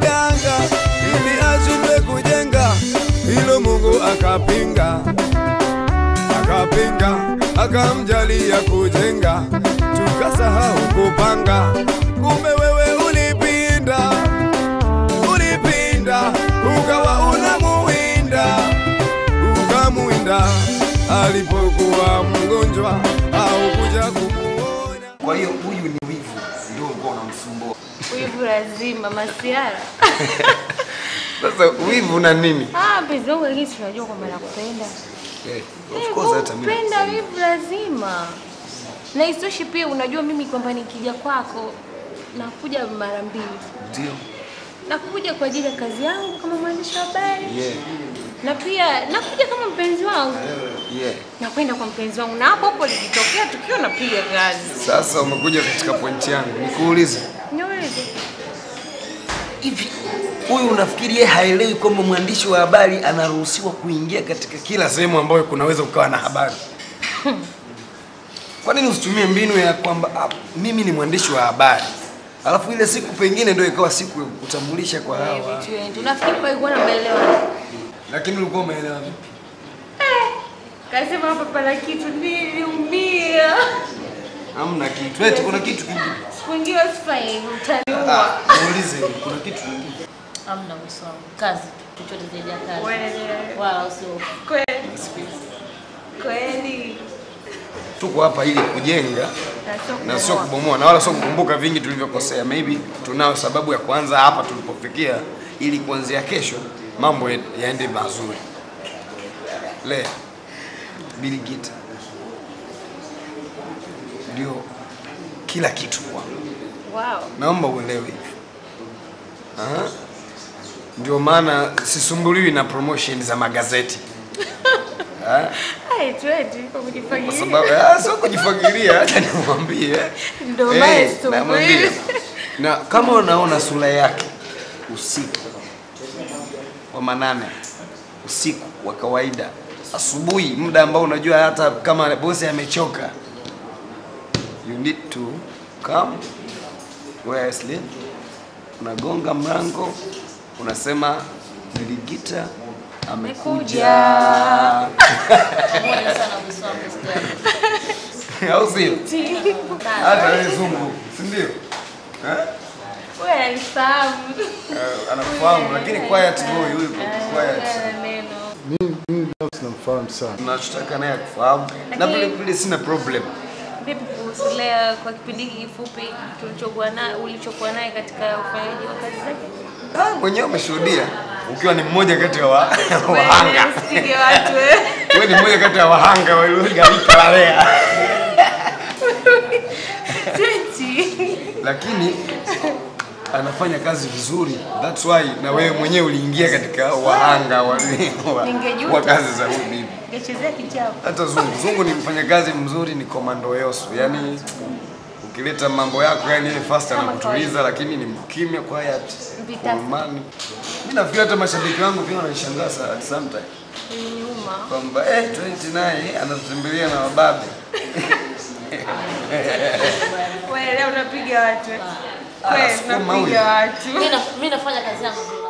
waganga ili ashindwe kujenga. Hilo Mungu akapinga, akapinga, akamjalia kujenga, tukasahau kupanga. Kumbe wewe ulipinda, ulipinda, ukawa unamuwinda, ukamuwinda alipokuwa mgonjwa au kuja kumuona. Wivu lazima masiara. Sasa wivu na nini? Ah, mpenzi wangu lakini kwamba nakupenda. Eh, of course hata mimi. Kupenda wivu lazima. Na isitoshi pia unajua mimi kwamba nikija kwako nakuja mara mbili. Ndio. Nakuja kwa ajili ya kazi yangu kama mwandishi wa habari Yeah. na pia nakuja kama mpenzi wangu. Yeah. Nakwenda kwa mpenzi wangu na hapo hapo likitokea tukio napiga gazi. Sasa umekuja katika pointi yangu. Nikuulize. Niulize. Hivi huyu unafikiri yeye haelewi kwamba mwandishi wa habari anaruhusiwa kuingia katika kila sehemu ambayo kunaweza kukawa na habari? Kwa nini usitumie mbinu ya kwamba ah, mimi ni mwandishi wa habari, alafu ile siku pengine ndio ikawa siku ya kutambulisha kwa hawa, Vitu. Unafikiri kwa hiyo na maelewano? lakini ulikuwa umeelewa vipi? Kasema hapa pana kitu niliumia. Hamna kitu. Eti kuna kitu kingine. Siku ingine usifanye utaniua. Ah, Muulize, kuna kitu kingine. Hamna uso. Kazi tu. Chochote zaidi ya kazi. Wewe. Wala so. Kweli. Kweli. Tuko hapa ili kujenga na sio kubomoa na wala sio kukumbuka vingi tulivyokosea. Maybe tunayo sababu ya kuanza hapa tulipofikia, ili kuanzia kesho mambo ya- yaende mazuri. Lea Biligita ndio kila kitu kwangu, Wow. naomba uelewe. Hivi. Ndio maana sisumbuliwi na promotion za magazeti. Kwa kwa sababu sio kujifagilia, hata nimwambie. Ndio Eh, stumbuliwi. na kama unaona sura yake usiku wa manane, usiku wa kawaida, asubuhi, muda ambao unajua hata kama bosi amechoka, you need to come where I sleep, unagonga mlango, unasema Birigita amekuja, au sio? Hata wewe zungu, si ndio? Eh? Eh, lakini quiet boy huyu quiet. Ana neno. Mimi mimi binafsi namfahamu sana. Tunachotaka naye kufahamu na vile vile sina problem. Vipi kuhusu Lea kwa kipindi hiki kifupi tulichokuwa naye ulichokuwa naye katika ufanyaji wa kazi zake? Ah, mwenyewe umeshuhudia ukiwa ni mmoja kati ya wahanga. Wewe. Wewe ni mmoja kati ya wahanga wa ile gharika la Lea. Lakini anafanya kazi vizuri. That's why na wewe mwenyewe uliingia katika wahanga wa, wa, wa kazi za huyu bibi. Hata Zungu, Zungu ni mfanyakazi mzuri, ni komando yosu. yani ukileta mambo yako yani yeye fast anakutuliza, lakini ni mkimya quiet. Vitasa. Mani. Mimi nafikiri hata mashabiki wangu pia wananishangaa at some time kwamba eh 29 anatutembelea na wababe. Wewe leo unapiga watu. Wewe unapiga watu. Mimi nafanya kazi yangu vizuri.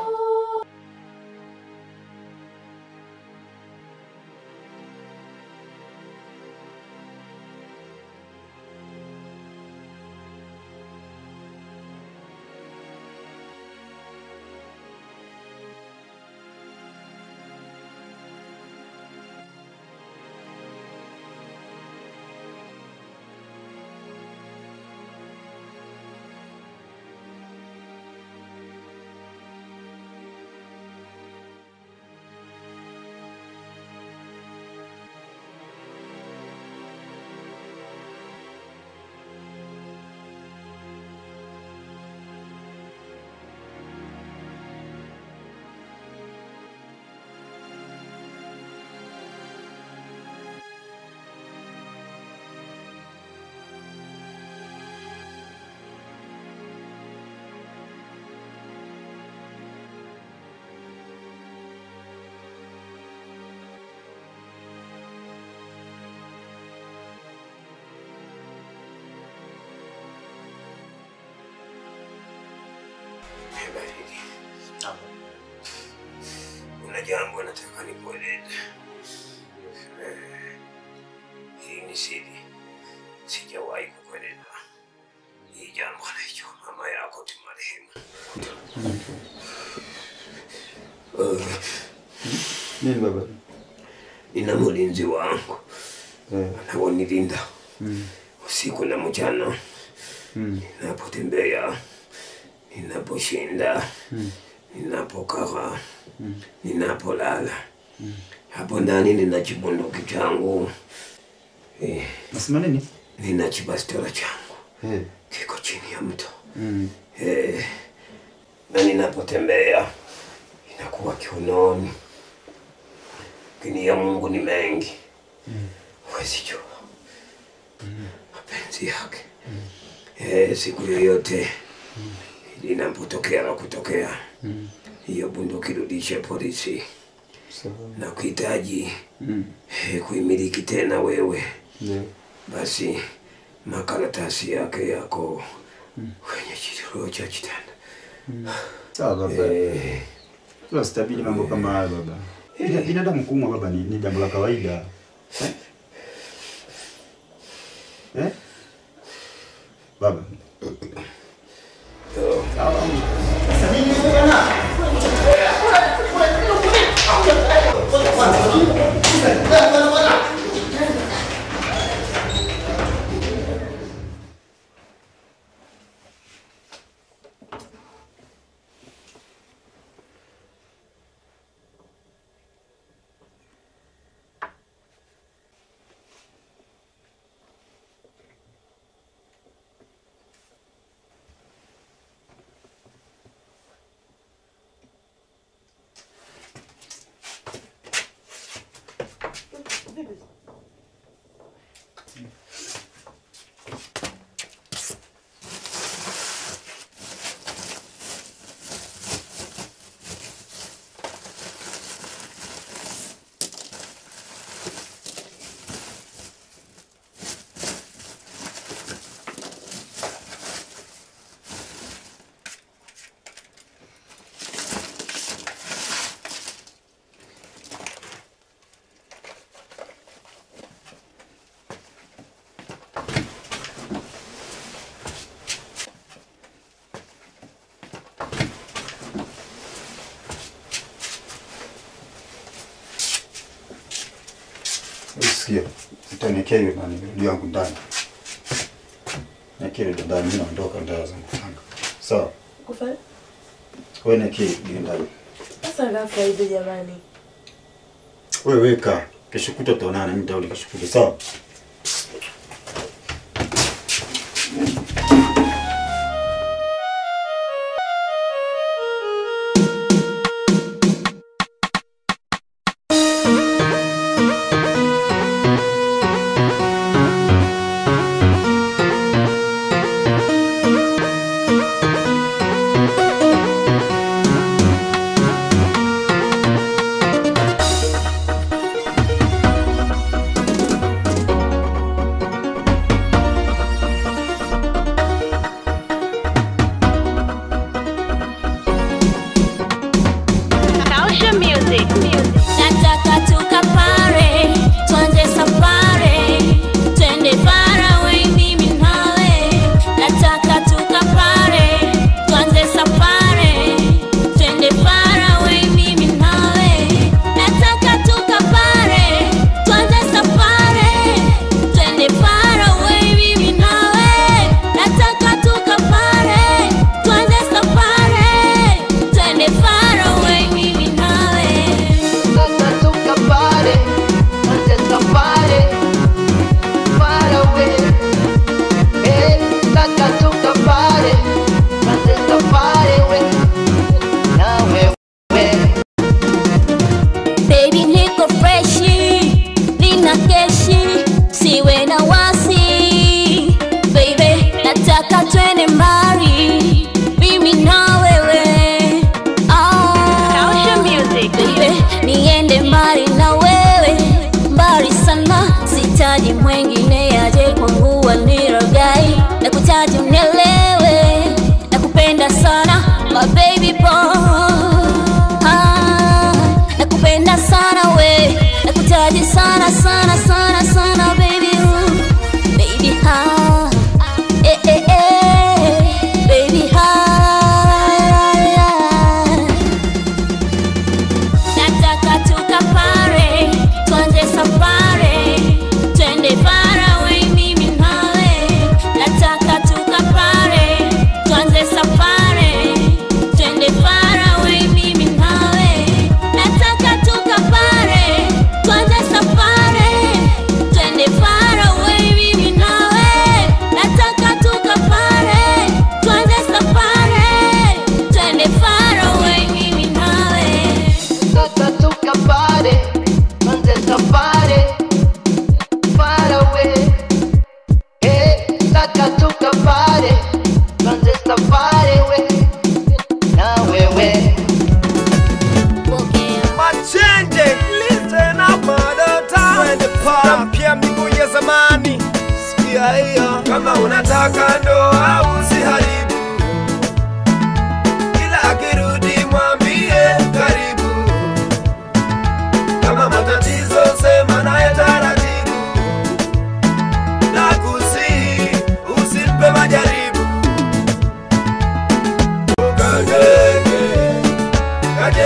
Nataka nikueleze. Eh, Hii ni siri, sijawahi kukueleza. Hii jambo anaijua mama yako ti marehemu. Eh, Nini baba? Nina mlinzi wangu Eh. anaonilinda Mm. usiku na mchana, Mm. ninapotembea, ninaposhinda, Mm. Ninapokaa, Mm. ninapolala. Hapo ndani nina kibunduki changu eh, Nasema nini? nina kibastola changu Eh. kiko chini ya mto Mm. eh, na ninapotembea inakuwa kiunoni. Lakini ya Mungu ni mengi, huwezi jua mapenzi yake. Eh, siku yoyote linapotokea na kutokea, hiyo bunduki rudishe polisi so. na kuhitaji Mm. eh, kuimiliki tena wewe, yeah. basi makaratasi yake yako kwenye chituo cha kitanda. Sawa baba. Eh, Sasa sitabidi mambo kama hayo baba. Bina- Binadamu kuumwa baba ni, ni jambo la kawaida. Eh? Eh? Baba. Sawa. Sikia, hiyo nani redio yangu ndani. Na kile ndio ndani, mimi naondoka ndio zangu Tanga. Sawa? Kufanya Wewe na kile ndio ndani. sasa ghafla hivi jamani. Wewe weka, kesho kutwa tutaonana, mimi nitarudi kesho kutwa. Sawa?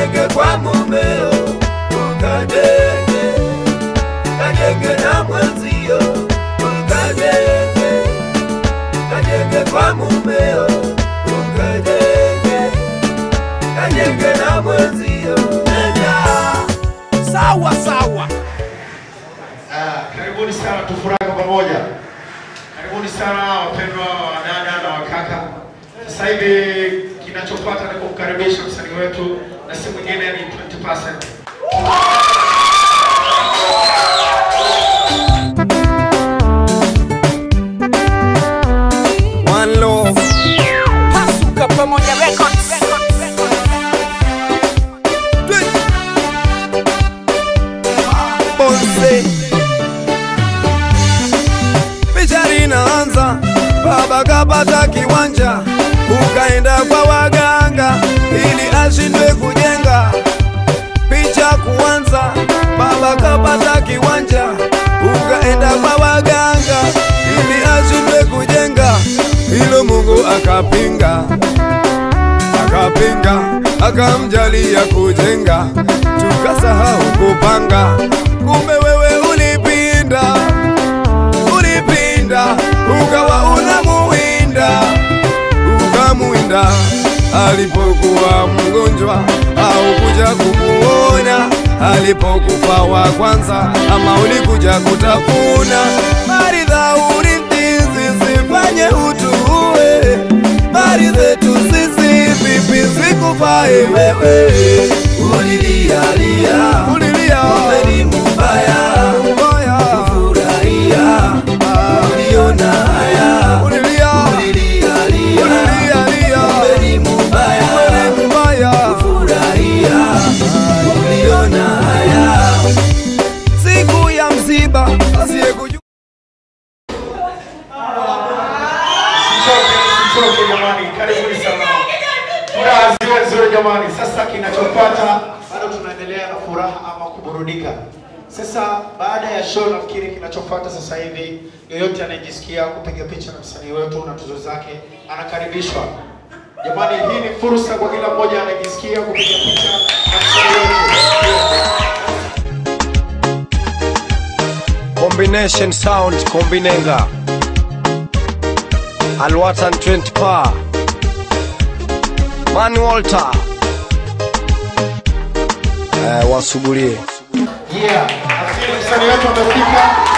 Kajenge kwa mumeo, ukajenge, kanyenge na mwenzio, ukajenge, kanyenge kwa mumeo, ukajenge, kajenge na mwenzio. Nenda sawa sawa. Ah, karibuni sana tufurahi pamoja. Karibuni sana wapendwa wadada na wakaka. Sasa hivi kinachofuata ni kumkaribisha msanii wetu na si mwingine ni 20%. One love. Pasuka pamoja records. Bonse. Picha linaanza, baba kapata kiwanja, ukaenda kwa waganga ili ashindwe kiwanja, ukaenda kwa waganga. Ili ashindwe kujenga. Hilo Mungu akapinga, akapinga, akamjalia kujenga, tukasahau kupanga. Kumbe wewe ulipinda, ulipinda, ukawa unamuwinda, ukamuwinda. Alipokuwa mgonjwa au kuja kumuona alipokufa wa kwanza, ama ulikuja kutafuna. Maridha urithi zisifanye utuue mali zetu sisi vipi zikufae wewe? Ulilialia ulilia. Umeni mubaya mbaya kinachofuata sasa hivi, yoyote anayejisikia kupiga picha na msanii wetu na tuzo zake anakaribishwa. Jamani, hii ni fursa kwa kila mmoja anayejisikia kupiga picha na msanii wetu. Combination sound kombinenga Alwatan 20 pa Man Walter eh, wasugulie Yeah, nafikiri msanii wetu amefika.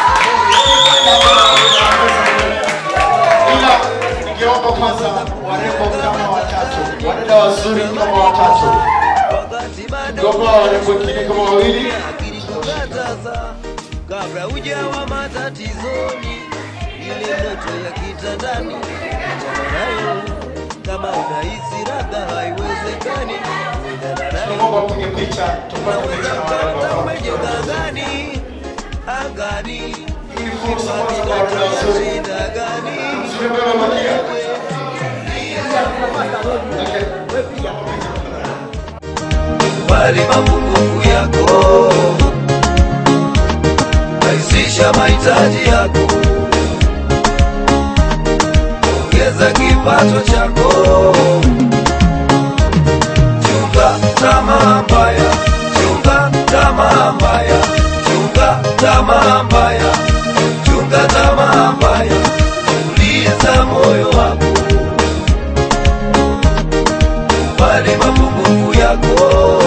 Ningeomba kwanza warembo kama watatu, wadada wazuri kama watatu, ningeomba warembo wengine kama wawili. kabla hujawa matatizoni, ile ndoto ya kitandani achana. Kama unahisi radha haiwezekani, Tunaomba picha, tupate picha na warembo hata hao. umejenga angani Kubali mapungufu yako, rahisisha mahitaji yako, ongeza kipato chako, chunga tamaa mbaya, chunga tamaa mbaya, chunga tamaa mbaya, moyo wangu, bali mapungufu yako,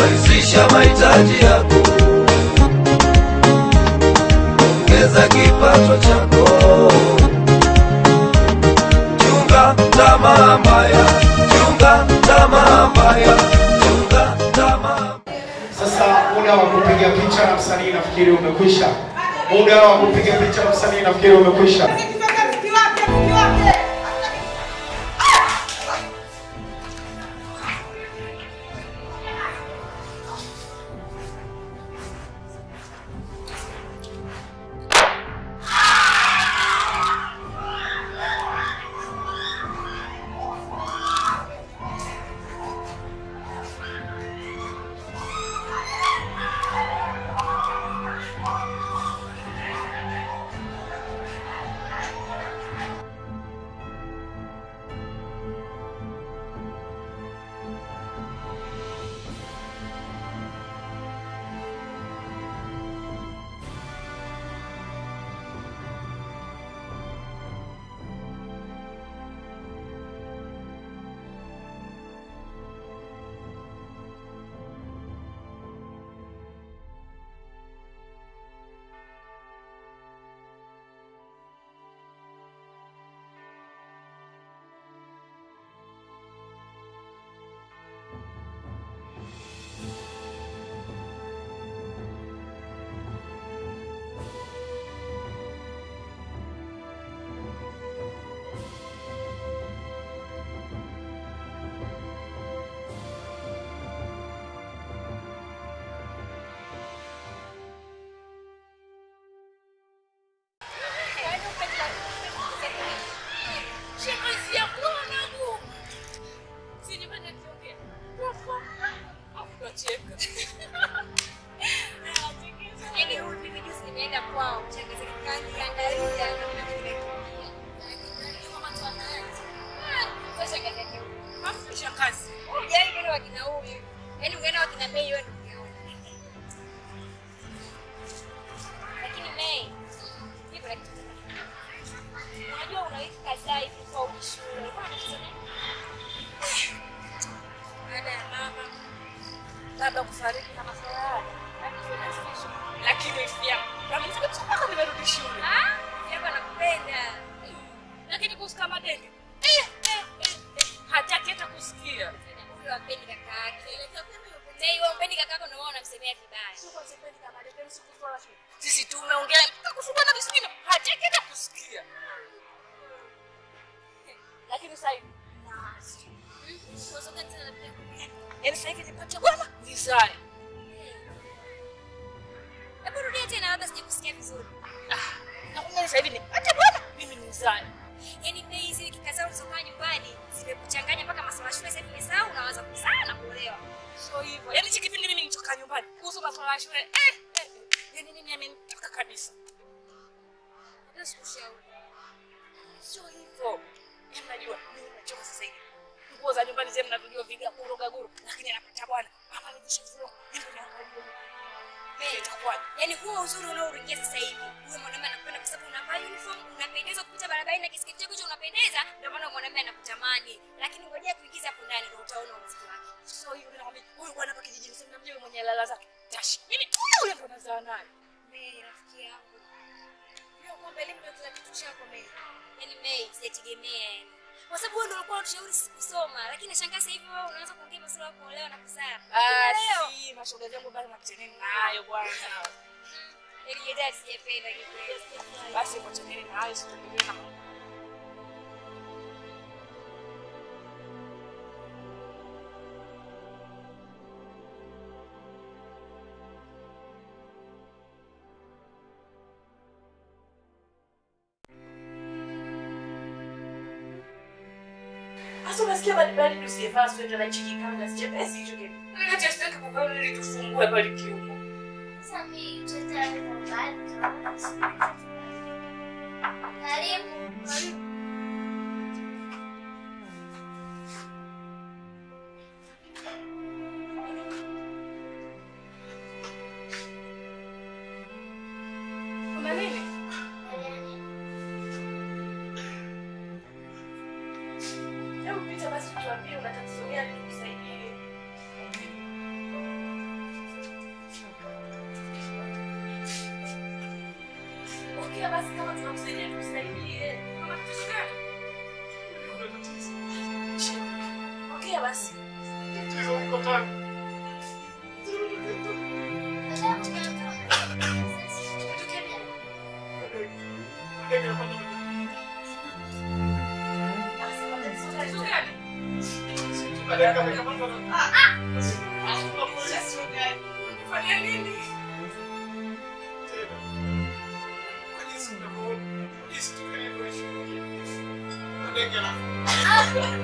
rahisisha mahitaji yako, ongeza kipato chako, chunga tamaa mbaya, chunga tamaa mbaya, Sasa muda wa kupiga picha na msanii nafikiri umekwisha. Muda wa kupiga picha msanii nafikiri umekwisha. Vai ser veterinario, se tu vive na mão. Asuma schema di bali nusu ya vaso ndio na chiki você na sijapesi joke. estou com kwa kwa ndio tufungue bali kiumo. amigos, yo te hago un bad girl. Nadie me Basi. Tatizo mko tayari? Yeah.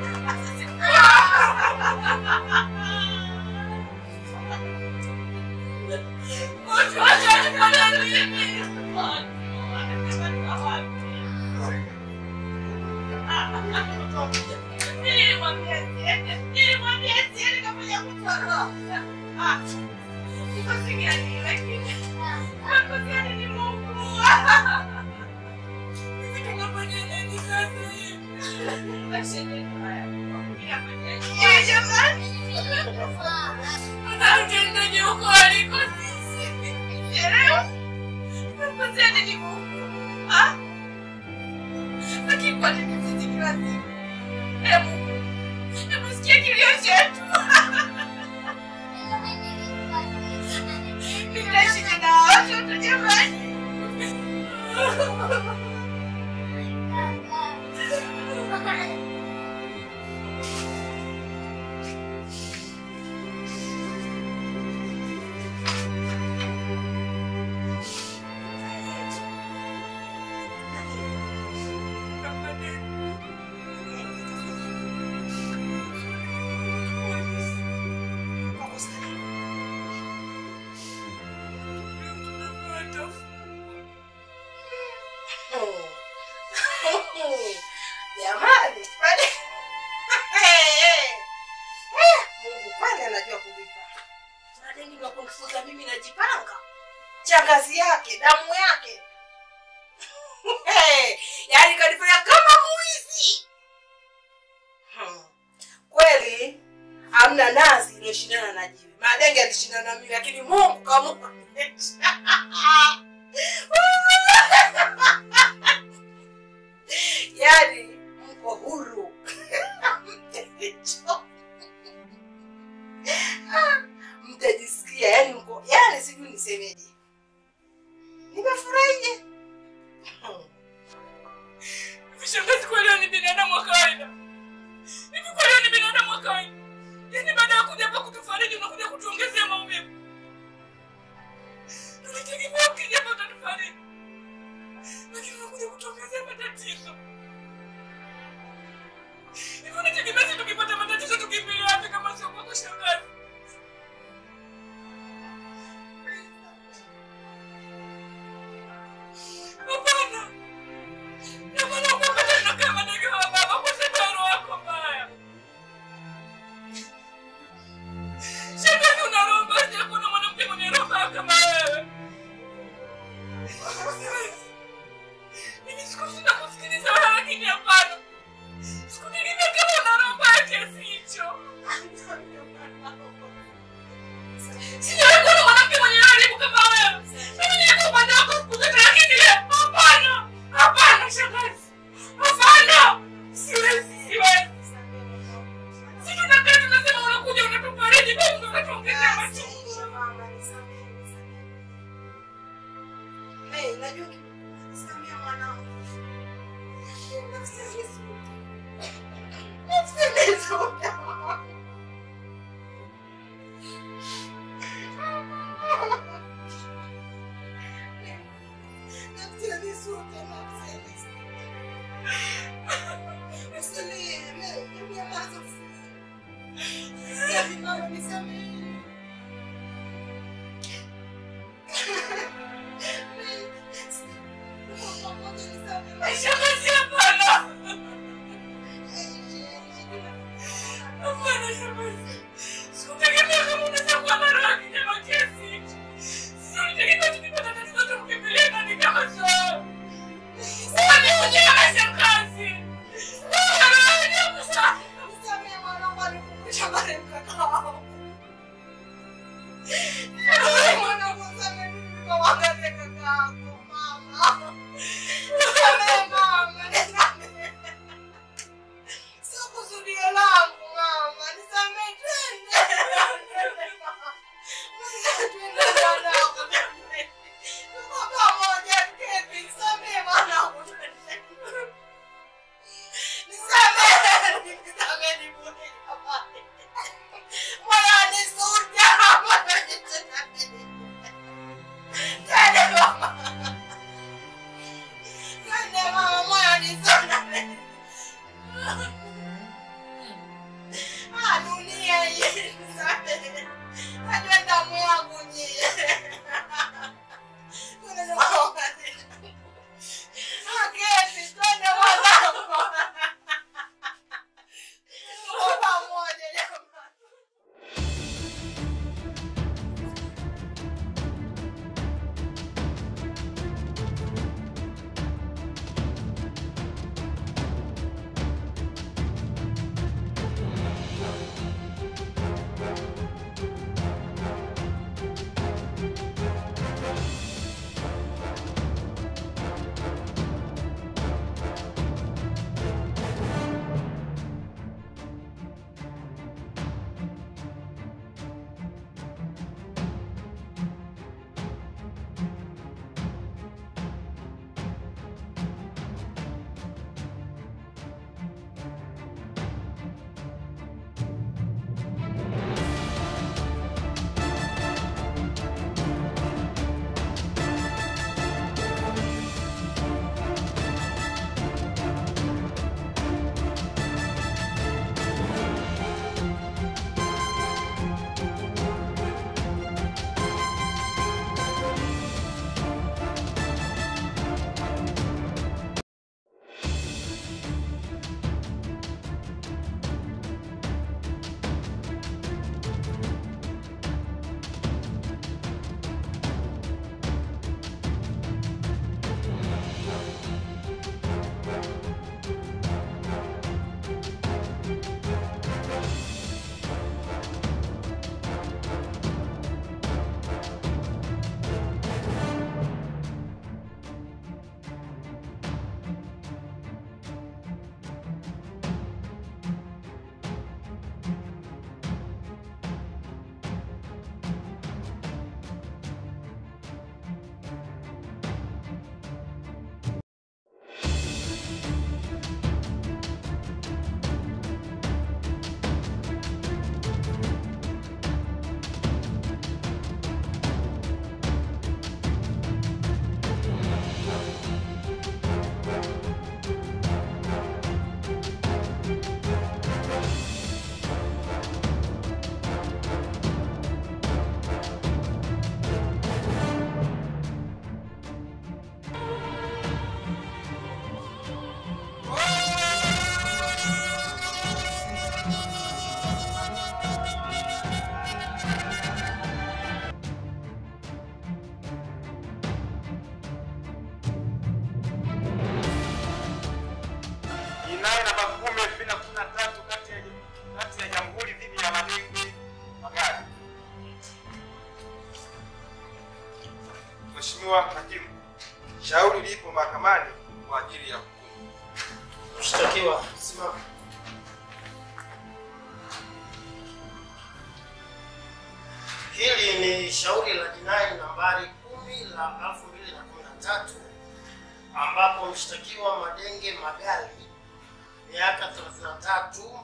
miaka 33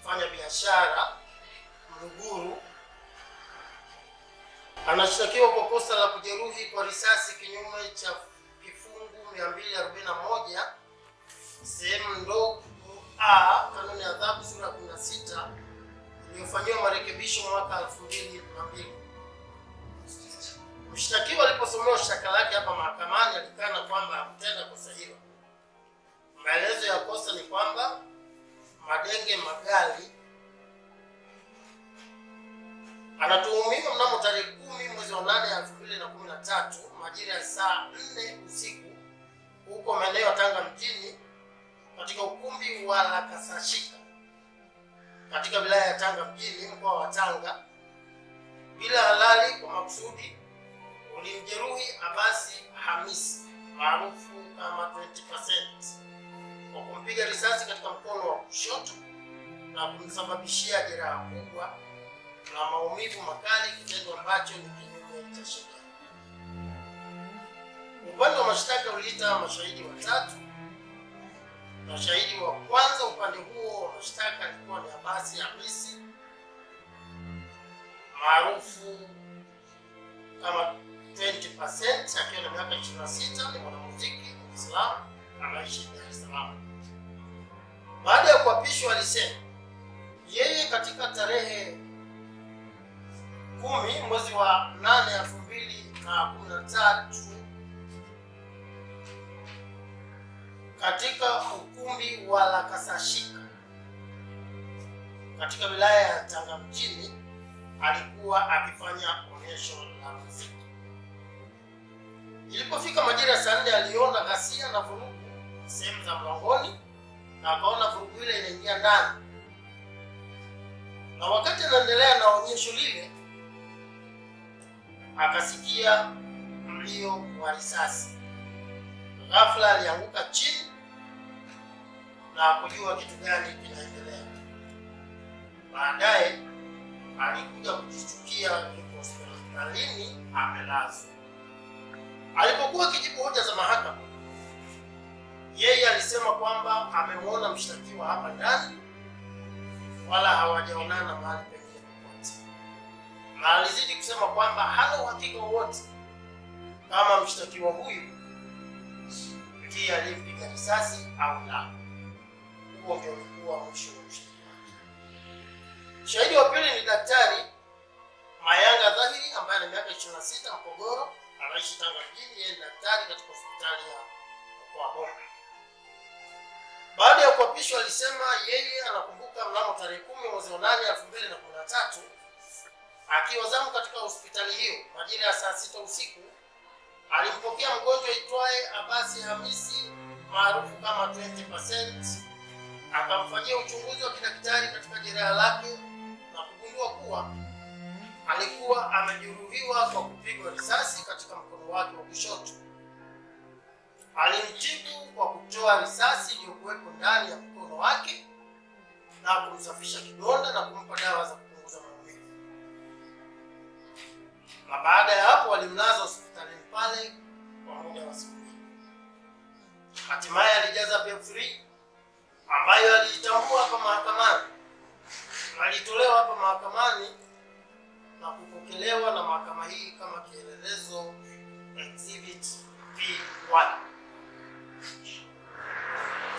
mfanya biashara Mluguru anashtakiwa kwa kosa la kujeruhi kwa risasi kinyume cha kifungu 241 sehemu ndogo a kanuni ya adhabu sura ya 16 iliyofanyiwa marekebisho mwaka 2002. Mshtakiwa aliposomewa shtaka lake hapa mahakamani alikana kwamba hakutenda kosa hilo. Maelezo ya kosa ni kwamba Madenge Magali anatuhumiwa mnamo tarehe kumi mwezi wa nane elfu mbili na kumi na tatu majira ya saa nne usiku huko maeneo ya Tanga mjini katika ukumbi wa Lakasashika katika wilaya ya Tanga mjini mkoa wa Tanga. Bila halali kwa makusudi ulimjeruhi Abasi Hamisi maarufu kama 20% kwa kumpiga risasi katika mkono wa kushoto na kumsababishia jeraha kubwa na maumivu makali, kitendo ambacho ni kinyume cha sheria. Upande wa mashtaka uliita mashahidi watatu, Mashahidi wa kwanza upande huo wa mashtaka alikuwa ni Abasi Hamisi maarufu kama 20% akiwa na miaka 26, ni mwanamuziki Muislamu anaishi Dar es Salaam. Baada ya kuapishwa, alisema yeye katika tarehe kumi mwezi wa nane elfu mbili na kumi na tatu katika ukumbi wa Lakasashika katika wilaya ya Tanga mjini alikuwa akifanya onyesho la muziki. Ilipofika majira ya saa nne aliona ghasia na vurugu sehemu za mlangoni na akaona vurugu ile inaingia ndani, na wakati anaendelea na onyesho lile akasikia mlio wa risasi. Ghafla alianguka chini na kujua kitu gani kinaendelea. Baadaye alikuja kujishtukia hospitalini amelazwa. Alipokuwa akijibu hoja za mahakama, yeye alisema kwamba amemwona mshtakiwa hapa ndani, wala hawajaonana mahali pengine popote, na alizidi kusema kwamba hana uhakika wowote kama mshtakiwa huyu ndiye aliyempiga risasi au la. Huo ndio ulikuwa mwisho wa ushahidi. Shahidi wa pili ni daktari Mayanga Dhahiri ambaye ana miaka 26, Mkogoro, anaishi Tanga mjini. Yeye ni daktari katika hospitali ya mkoa Bomba. Baada ya kuapishwa, alisema yeye anakumbuka mnamo tarehe kumi mwezi wa nane elfu mbili na kumi na tatu akiwa zamu katika hospitali hiyo majira ya saa sita usiku alimpokea mgonjwa itwaye Abasi Hamisi maarufu kama 20%, akamfanyia uchunguzi wa kidaktari katika jeraha lake na kugundua kuwa alikuwa amejeruhiwa kwa kupigwa risasi katika mkono wake wa kushoto. Alimtibu kwa kutoa risasi iliyokuwepo ndani ya mkono wake na kumsafisha kidonda na kumpa dawa za kupunguza maumivu, na baada ya hapo walimlaza hospitalini pale kwa muda wa siku mbili. Hatimaye alijaza PF3 ambayo alijitambua hapa mahakamani, alitolewa hapa mahakamani na kupokelewa na mahakama hii kama kielelezo exhibit P1.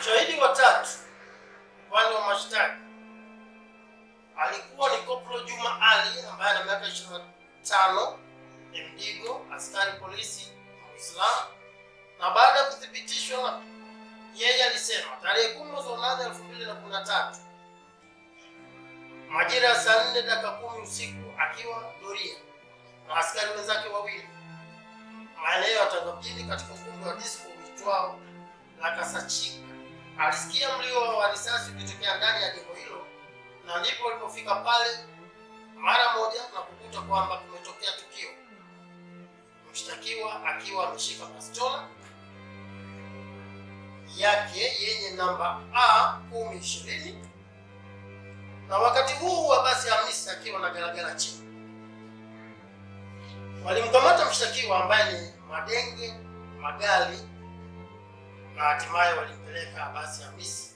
Shahidi wa tatu upande wa mashtaka. Alikuwa ni Koplo Juma Ali ambaye ana miaka 25, ni Mdigo, askari polisi Muislamu, na baada ya kuthibitishwa na yeye alisema tarehe kumi mwezi wa nane elfu mbili na kumi na tatu majira ya saa nne dakika kumi usiku akiwa doria na askari wenzake wawili maeneo ya Tanga katika ukumbi wa disco uitwao la Kasachika alisikia mlio wa risasi ukitokea ndani ya jengo hilo, na ndipo alipofika pale mara moja na kukuta kwamba kumetokea tukio, mshtakiwa akiwa ameshika bastola yake yenye namba A kumi ishirini na wakati huu huwa basi Hamisi akiwa na garagara chini. Walimkamata mshtakiwa ambaye ni Madenge Magali na hatimaye walimpeleka ya Hamisi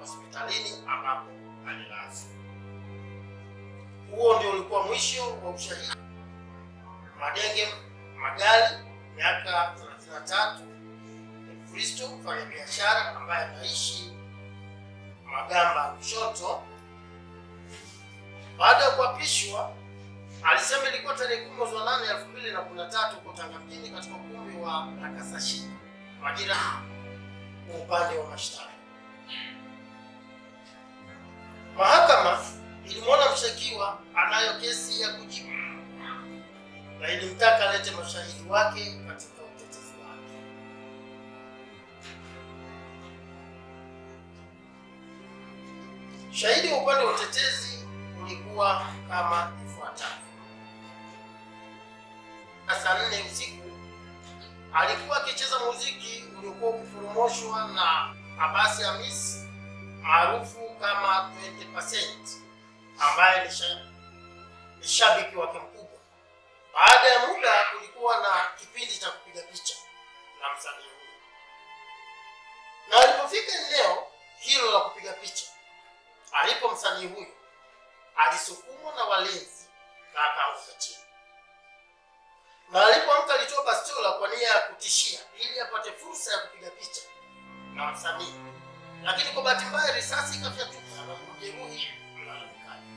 hospitalini ambapo alilazwa. Huo ndio ulikuwa mwisho wa ushahidi. Madenge Magali, miaka 33, Mkristo, mfanyabiashara ambaye anaishi Magamba Kushoto. Baada ya kuapishwa, alisema ilikuwa tarehe kumi mwezi wa nane elfu mbili na kumi na tatu huko Tanga mjini katika ukumbi wa Nakasashika majira kwa upande wa mashtaka. Mahakama ilimwona mshtakiwa anayo kesi ya kujibu na ilimtaka alete mashahidi wake katika utetezi wake. Shahidi wa upande wa utetezi ulikuwa kama ifuatavyo. Saa nne usiku alikuwa akicheza muziki uliokuwa ukipromoshwa na Abasi Hamisi maarufu kama 20% ambaye ni shabiki wake mkubwa. Baada ya muda kulikuwa na kipindi cha kupiga picha na msanii huyo, na alipofika eneo hilo la kupiga picha, alipo msanii huyo alisukumwa na walinzi na akaanguka chini, na alipoamka alitoa bastola kwa nia ya kutishia ili apate fursa ya kupiga picha na msanii, lakini kwa bahati mbaya risasi ikafyatuka na kujeruhi mlalamikaji,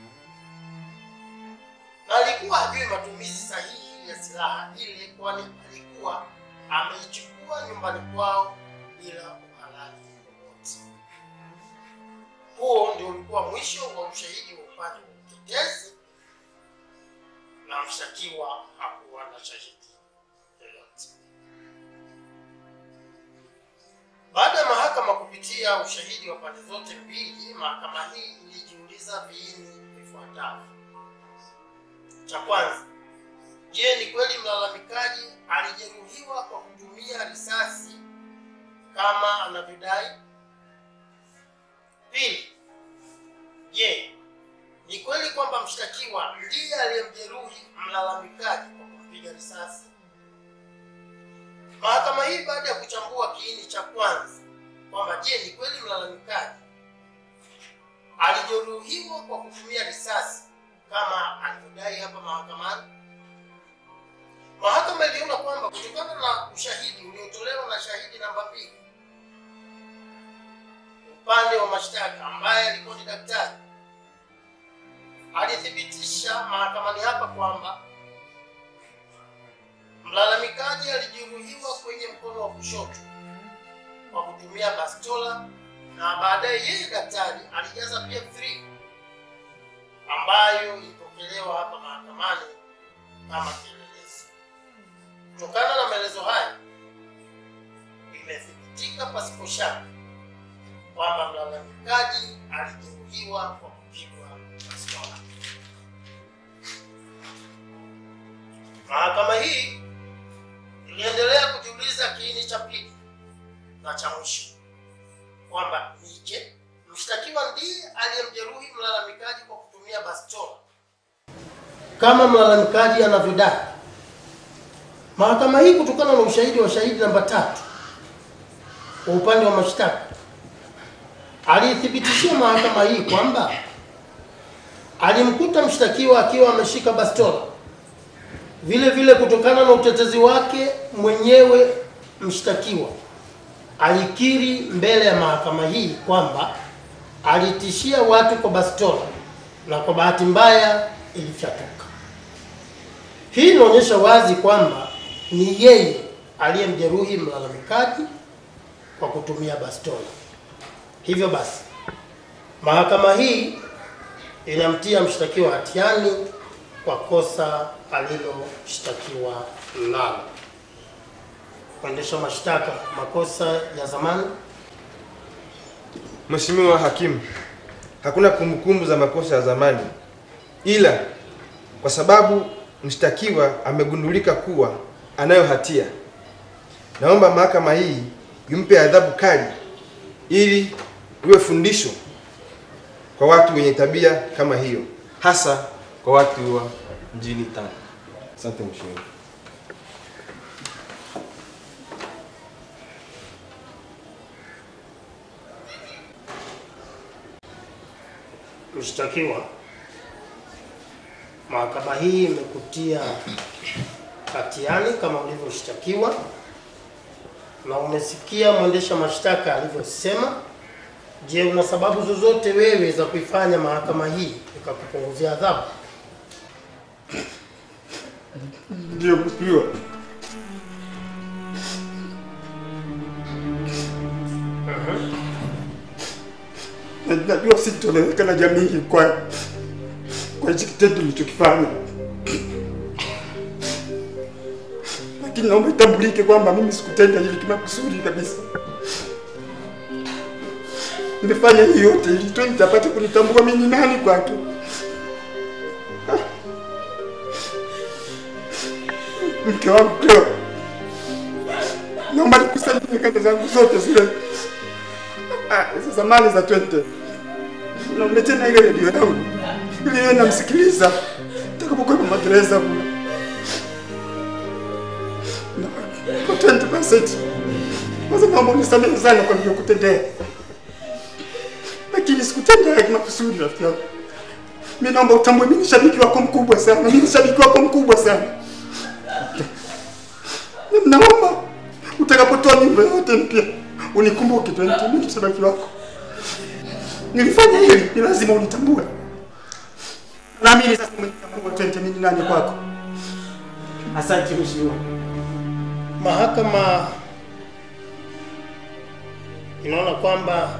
na alikuwa hajui matumizi sahihi ya silaha ile, kwani alikuwa ameichukua nyumbani kwao bila uhalali wowote. Huo ndio ulikuwa mwisho wa ushahidi wa upande wa utetezi, na mshtakiwa hakuwa na shahidi yoyote. Baada ya mahakama kupitia ushahidi wa pande zote mbili, mahakama hii ilijiuliza viini vifuatavyo. Cha kwanza, je, ni kweli mlalamikaji alijeruhiwa kwa kutumia risasi kama anavyodai? Pili, je, ni kweli kwamba mshtakiwa ndiye aliyemjeruhi mlalamikaji kwa kumpiga risasi? Mahakama hii baada ya kuchambua kiini cha kwanza kwamba je, ni kweli mlalamikaji alijeruhiwa kwa kutumia risasi kama alivyodai hapa mahakamani, mahakama iliona kwamba kutokana na ushahidi uliotolewa na shahidi namba mbili upande wa mashtaka ambaye alikuwa ni daktari alithibitisha mahakamani hapa kwamba mlalamikaji alijeruhiwa kwenye mkono wa kushoto kwa kutumia bastola na baadaye yeye daktari alijaza PF3 ambayo ilipokelewa hapa mahakamani kama kielelezo. Kutokana na maelezo haya, imethibitika pasipo shaka kwamba mlalamikaji alijeruhiwa kwa Mahakama hii iliendelea kujiuliza kiini cha pili na cha mwisho kwamba ni je, mshtakiwa ndiye aliyemjeruhi mlalamikaji kwa kutumia bastola kama mlalamikaji anavyodai. Mahakama hii kutokana na ushahidi wa shahidi namba tatu kwa upande wa mashtaka aliithibitishia mahakama hii kwamba alimkuta mshtakiwa akiwa ameshika bastola. Vile vile kutokana na utetezi wake mwenyewe mshtakiwa alikiri mbele ya mahakama hii kwamba alitishia watu kwa bastola na kwa bahati mbaya ilifyatuka. Hii inaonyesha wazi kwamba ni yeye aliyemjeruhi mlalamikaji kwa kutumia bastola. Hivyo basi, mahakama hii inamtia mshtakiwa hatiani kwa kosa aliloshtakiwa nalo. Kuendesha mashtaka, makosa ya zamani. Mheshimiwa Hakimu, hakuna kumbukumbu za makosa ya zamani, ila kwa sababu mshtakiwa amegundulika kuwa anayo hatia, naomba mahakama hii impe adhabu kali ili iwe fundisho kwa watu wenye tabia kama hiyo, hasa kwa watu wa mjini Tanga. Asante mheshimiwa. Mshtakiwa, mahakama hii imekutia hatiani kama ulivyoshtakiwa na umesikia mwendesha mashtaka alivyosema. Je, una sababu zozote wewe za kuifanya mahakama hii ikakupunguzia adhabu? Ndio kupiwa. Na najua sitoleweka na jamii kwa kwa hichi kitendo nilichokifanya, lakini naomba itambulike kwamba mimi sikutenda hili kimakusudi kabisa. Nimefanya hii yote ili tu nitapate kunitambua mimi ni nani kwake. Mke wangu Cleo, naomba nikusanyie kanda zangu zote zile. Ah, za zamani za 20 naomba tena ile redio yangu ili iwe namsikiliza. Takapokuwa magereza kule. Kwa 20%. Kwanza naomba unisamehe sana kwa niliyokutendea, lakini sikutendea kimakusudi rafiki yangu. Mimi naomba utambue, mimi ni shabiki wako mkubwa sana, mimi ni shabiki wako mkubwa sana. Na naomba utakapotoa nyimbo yote mpya unikumbuke, Twenty, sadaka wako. Nilifanya hili, ni lazima unitambue. Naamini sasa umenitambua Twenty, mimi nani kwako. Asante mheshimiwa. Mahakama inaona kwamba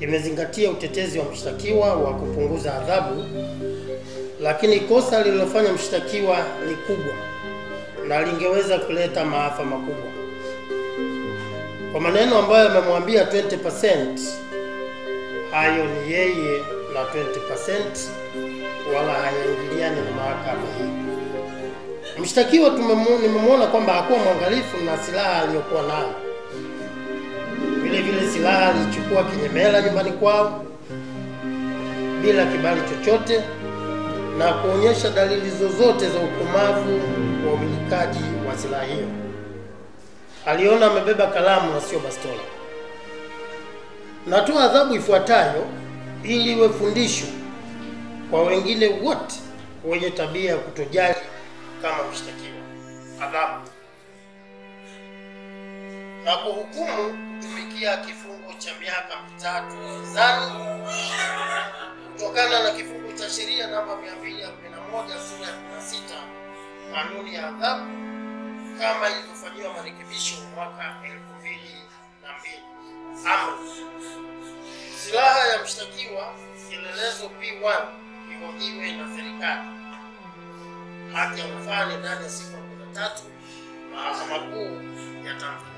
imezingatia utetezi wa mshtakiwa wa kupunguza adhabu, lakini kosa lililofanya mshtakiwa ni kubwa na lingeweza kuleta maafa makubwa. Kwa maneno ambayo amemwambia 20%, hayo ni yeye na 20%, wala hayaingiliani na mahakama hii. Mshtakiwa nimemwona kwamba hakuwa mwangalifu na silaha aliyokuwa nayo. Vile vile silaha alichukua kinyemela nyumbani kwao bila kibali chochote na kuonyesha dalili zozote za ukomavu wa umilikaji wa silaha hiyo. Aliona amebeba kalamu na sio bastola. Natoa adhabu ifuatayo ili iwe fundisho kwa wengine wote wenye tabia ya kutojali kama mshtakiwa. Adhabu na kuhukumu kutumikia kifungo cha miaka mitatu gerezani kutokana na kifungu cha sheria namba 241 sura ya 16 kanuni ya adhabu kama ilivyofanyiwa marekebisho mwaka 2002. Amri silaha ya mshtakiwa kielelezo P1 ihojiwe na serikali. Haki ya rufaa ni ndani ya siku 43 mahakama kuu ya Tanzania.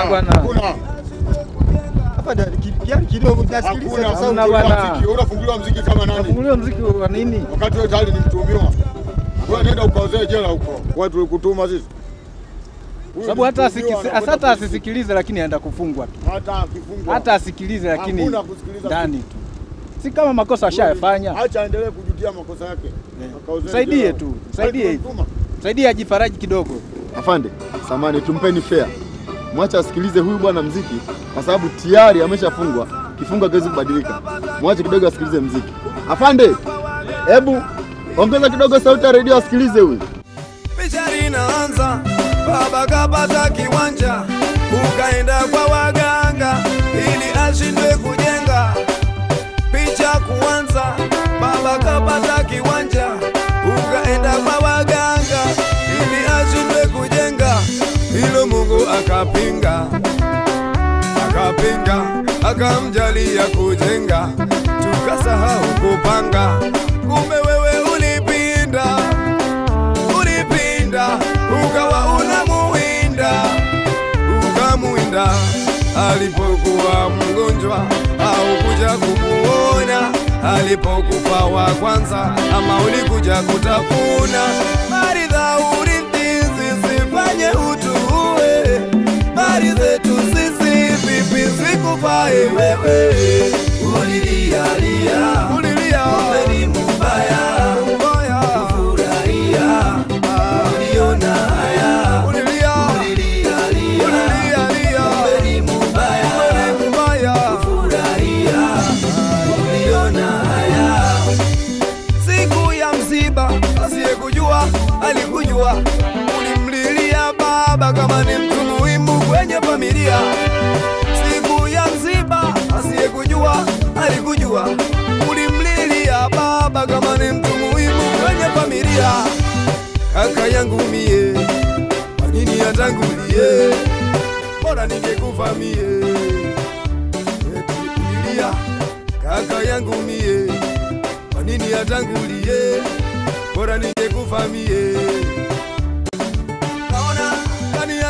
Hakuna bwana. Unafunguliwa mziki kama nani? Unafunguliwa muziki wa nini? Wakati wewe tayari ni mtuhumiwa. Wewe nenda ukaozee jela huko. Wewe tulikutuma sisi. sababu hata hata asisikilize lakini aenda kufungwa tu, hata akifungwa hata asikilize lakini Hakuna kusikiliza ndani tu, si kama makosa ashayafanya. Acha aendelee kujutia makosa yake. Akaozee Msaidie tu, msaidie msaidie ajifaraji kidogo. Afande, samani tumpeni fair. Mwache asikilize huyu bwana mziki kwa sababu tayari ameshafungwa. Kifungo hakiwezi kubadilika. Mwache kidogo asikilize mziki. Afande, hebu ongeza kidogo sauti ya redio asikilize huyu. Picha linaanza, baba kapata kiwanja, ukaenda kwa waganga ili ashindwe kujenga. Picha kuanza, baba kapata kiwanja, ukaenda kwa waganga akapinga, akapinga, akamjalia kujenga, tukasahau kupanga. Kumbe wewe ulipinda ulipinda ukawa unamuwinda ukamuwinda. Alipokuwa mgonjwa au kuja kumuona. Alipokufa wa kwanza ama ulikuja kutafuna. Maridha urithi zisifanye utuue mali zetu sisi vipi zikufae wewe? Ulilialia ulilia. Ni mubaya mubaya kufurahia. Uliona haya. Ulilia. Ulilialia ulilia ni mubaya ni mubaya kufurahia. Uliona haya. Siku ya msiba asiyekujua alikujua. Ulimlilia baba kama ni mtu muhimu kwenye familia. Siku ya msiba asiyekujua alikujua. Ulimlilia baba kama ni mtu muhimu kwenye familia. Kaka yangu mie kwa nini atangulie? Bora ningekufa mie? Kaka yangu mie kwa nini atangulie? Bora ningekufa mie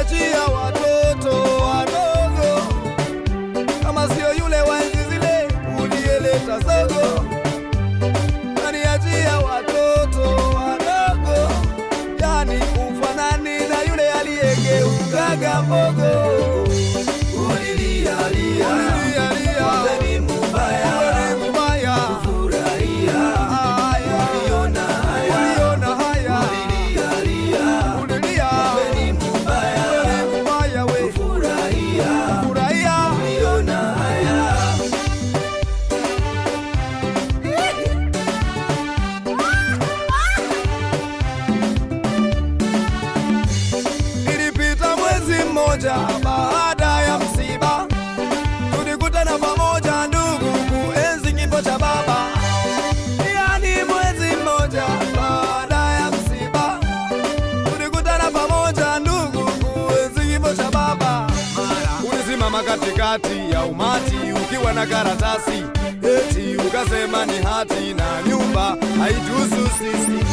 kaniachia watoto wadogo. Kama sio yule wa enzi zile uliyeleta zogo umati ukiwa na karatasi eti ukasema ni hati na nyumba haituhusu sisi.